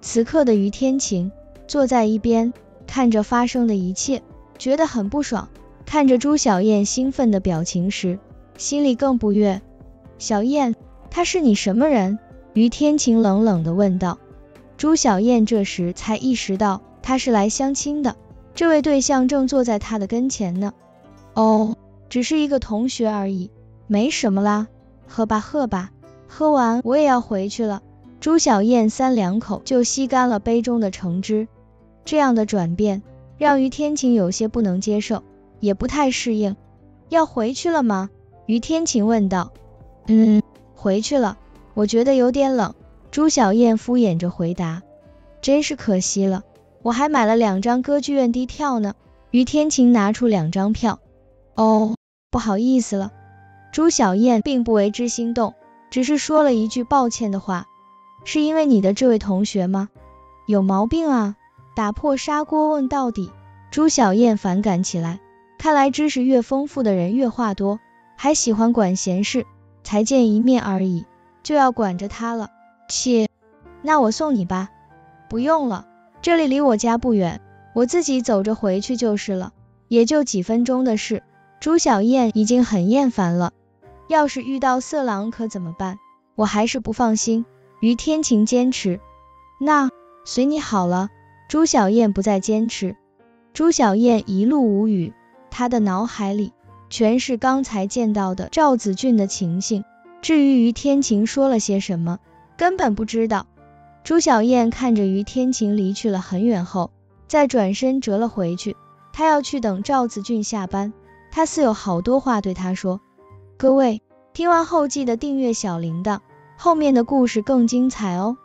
此刻的于天晴坐在一边，看着发生的一切，觉得很不爽。看着朱小燕兴奋的表情时，心里更不悦。小燕，他是你什么人？于天晴冷冷的问道。朱小燕这时才意识到，他是来相亲的，这位对象正坐在他的跟前呢。哦，只是一个同学而已，没什么啦。喝吧喝吧，喝完我也要回去了。朱小燕三两口就吸干了杯中的橙汁，这样的转变让于天晴有些不能接受，也不太适应。要回去了吗？于天晴问道。嗯，回去了。我觉得有点冷。朱小燕敷衍着回答。真是可惜了，我还买了两张歌剧院的票呢。于天晴拿出两张票。哦，不好意思了。朱小燕并不为之心动，只是说了一句抱歉的话。是因为你的这位同学吗？有毛病啊！打破砂锅问到底。朱小燕反感起来。看来知识越丰富的人越话多，还喜欢管闲事。才见一面而已，就要管着他了。切，那我送你吧。不用了，这里离我家不远，我自己走着回去就是了，也就几分钟的事。朱小燕已经很厌烦了，要是遇到色狼可怎么办？我还是不放心。于天晴坚持，那随你好了。朱小燕不再坚持。朱小燕一路无语，她的脑海里全是刚才见到的赵子俊的情形。至于于天晴说了些什么，根本不知道。朱小燕看着于天晴离去了很远后，再转身折了回去。她要去等赵子俊下班，她似有好多话对他说。各位听完后记得订阅小铃铛。后面的故事更精彩哦。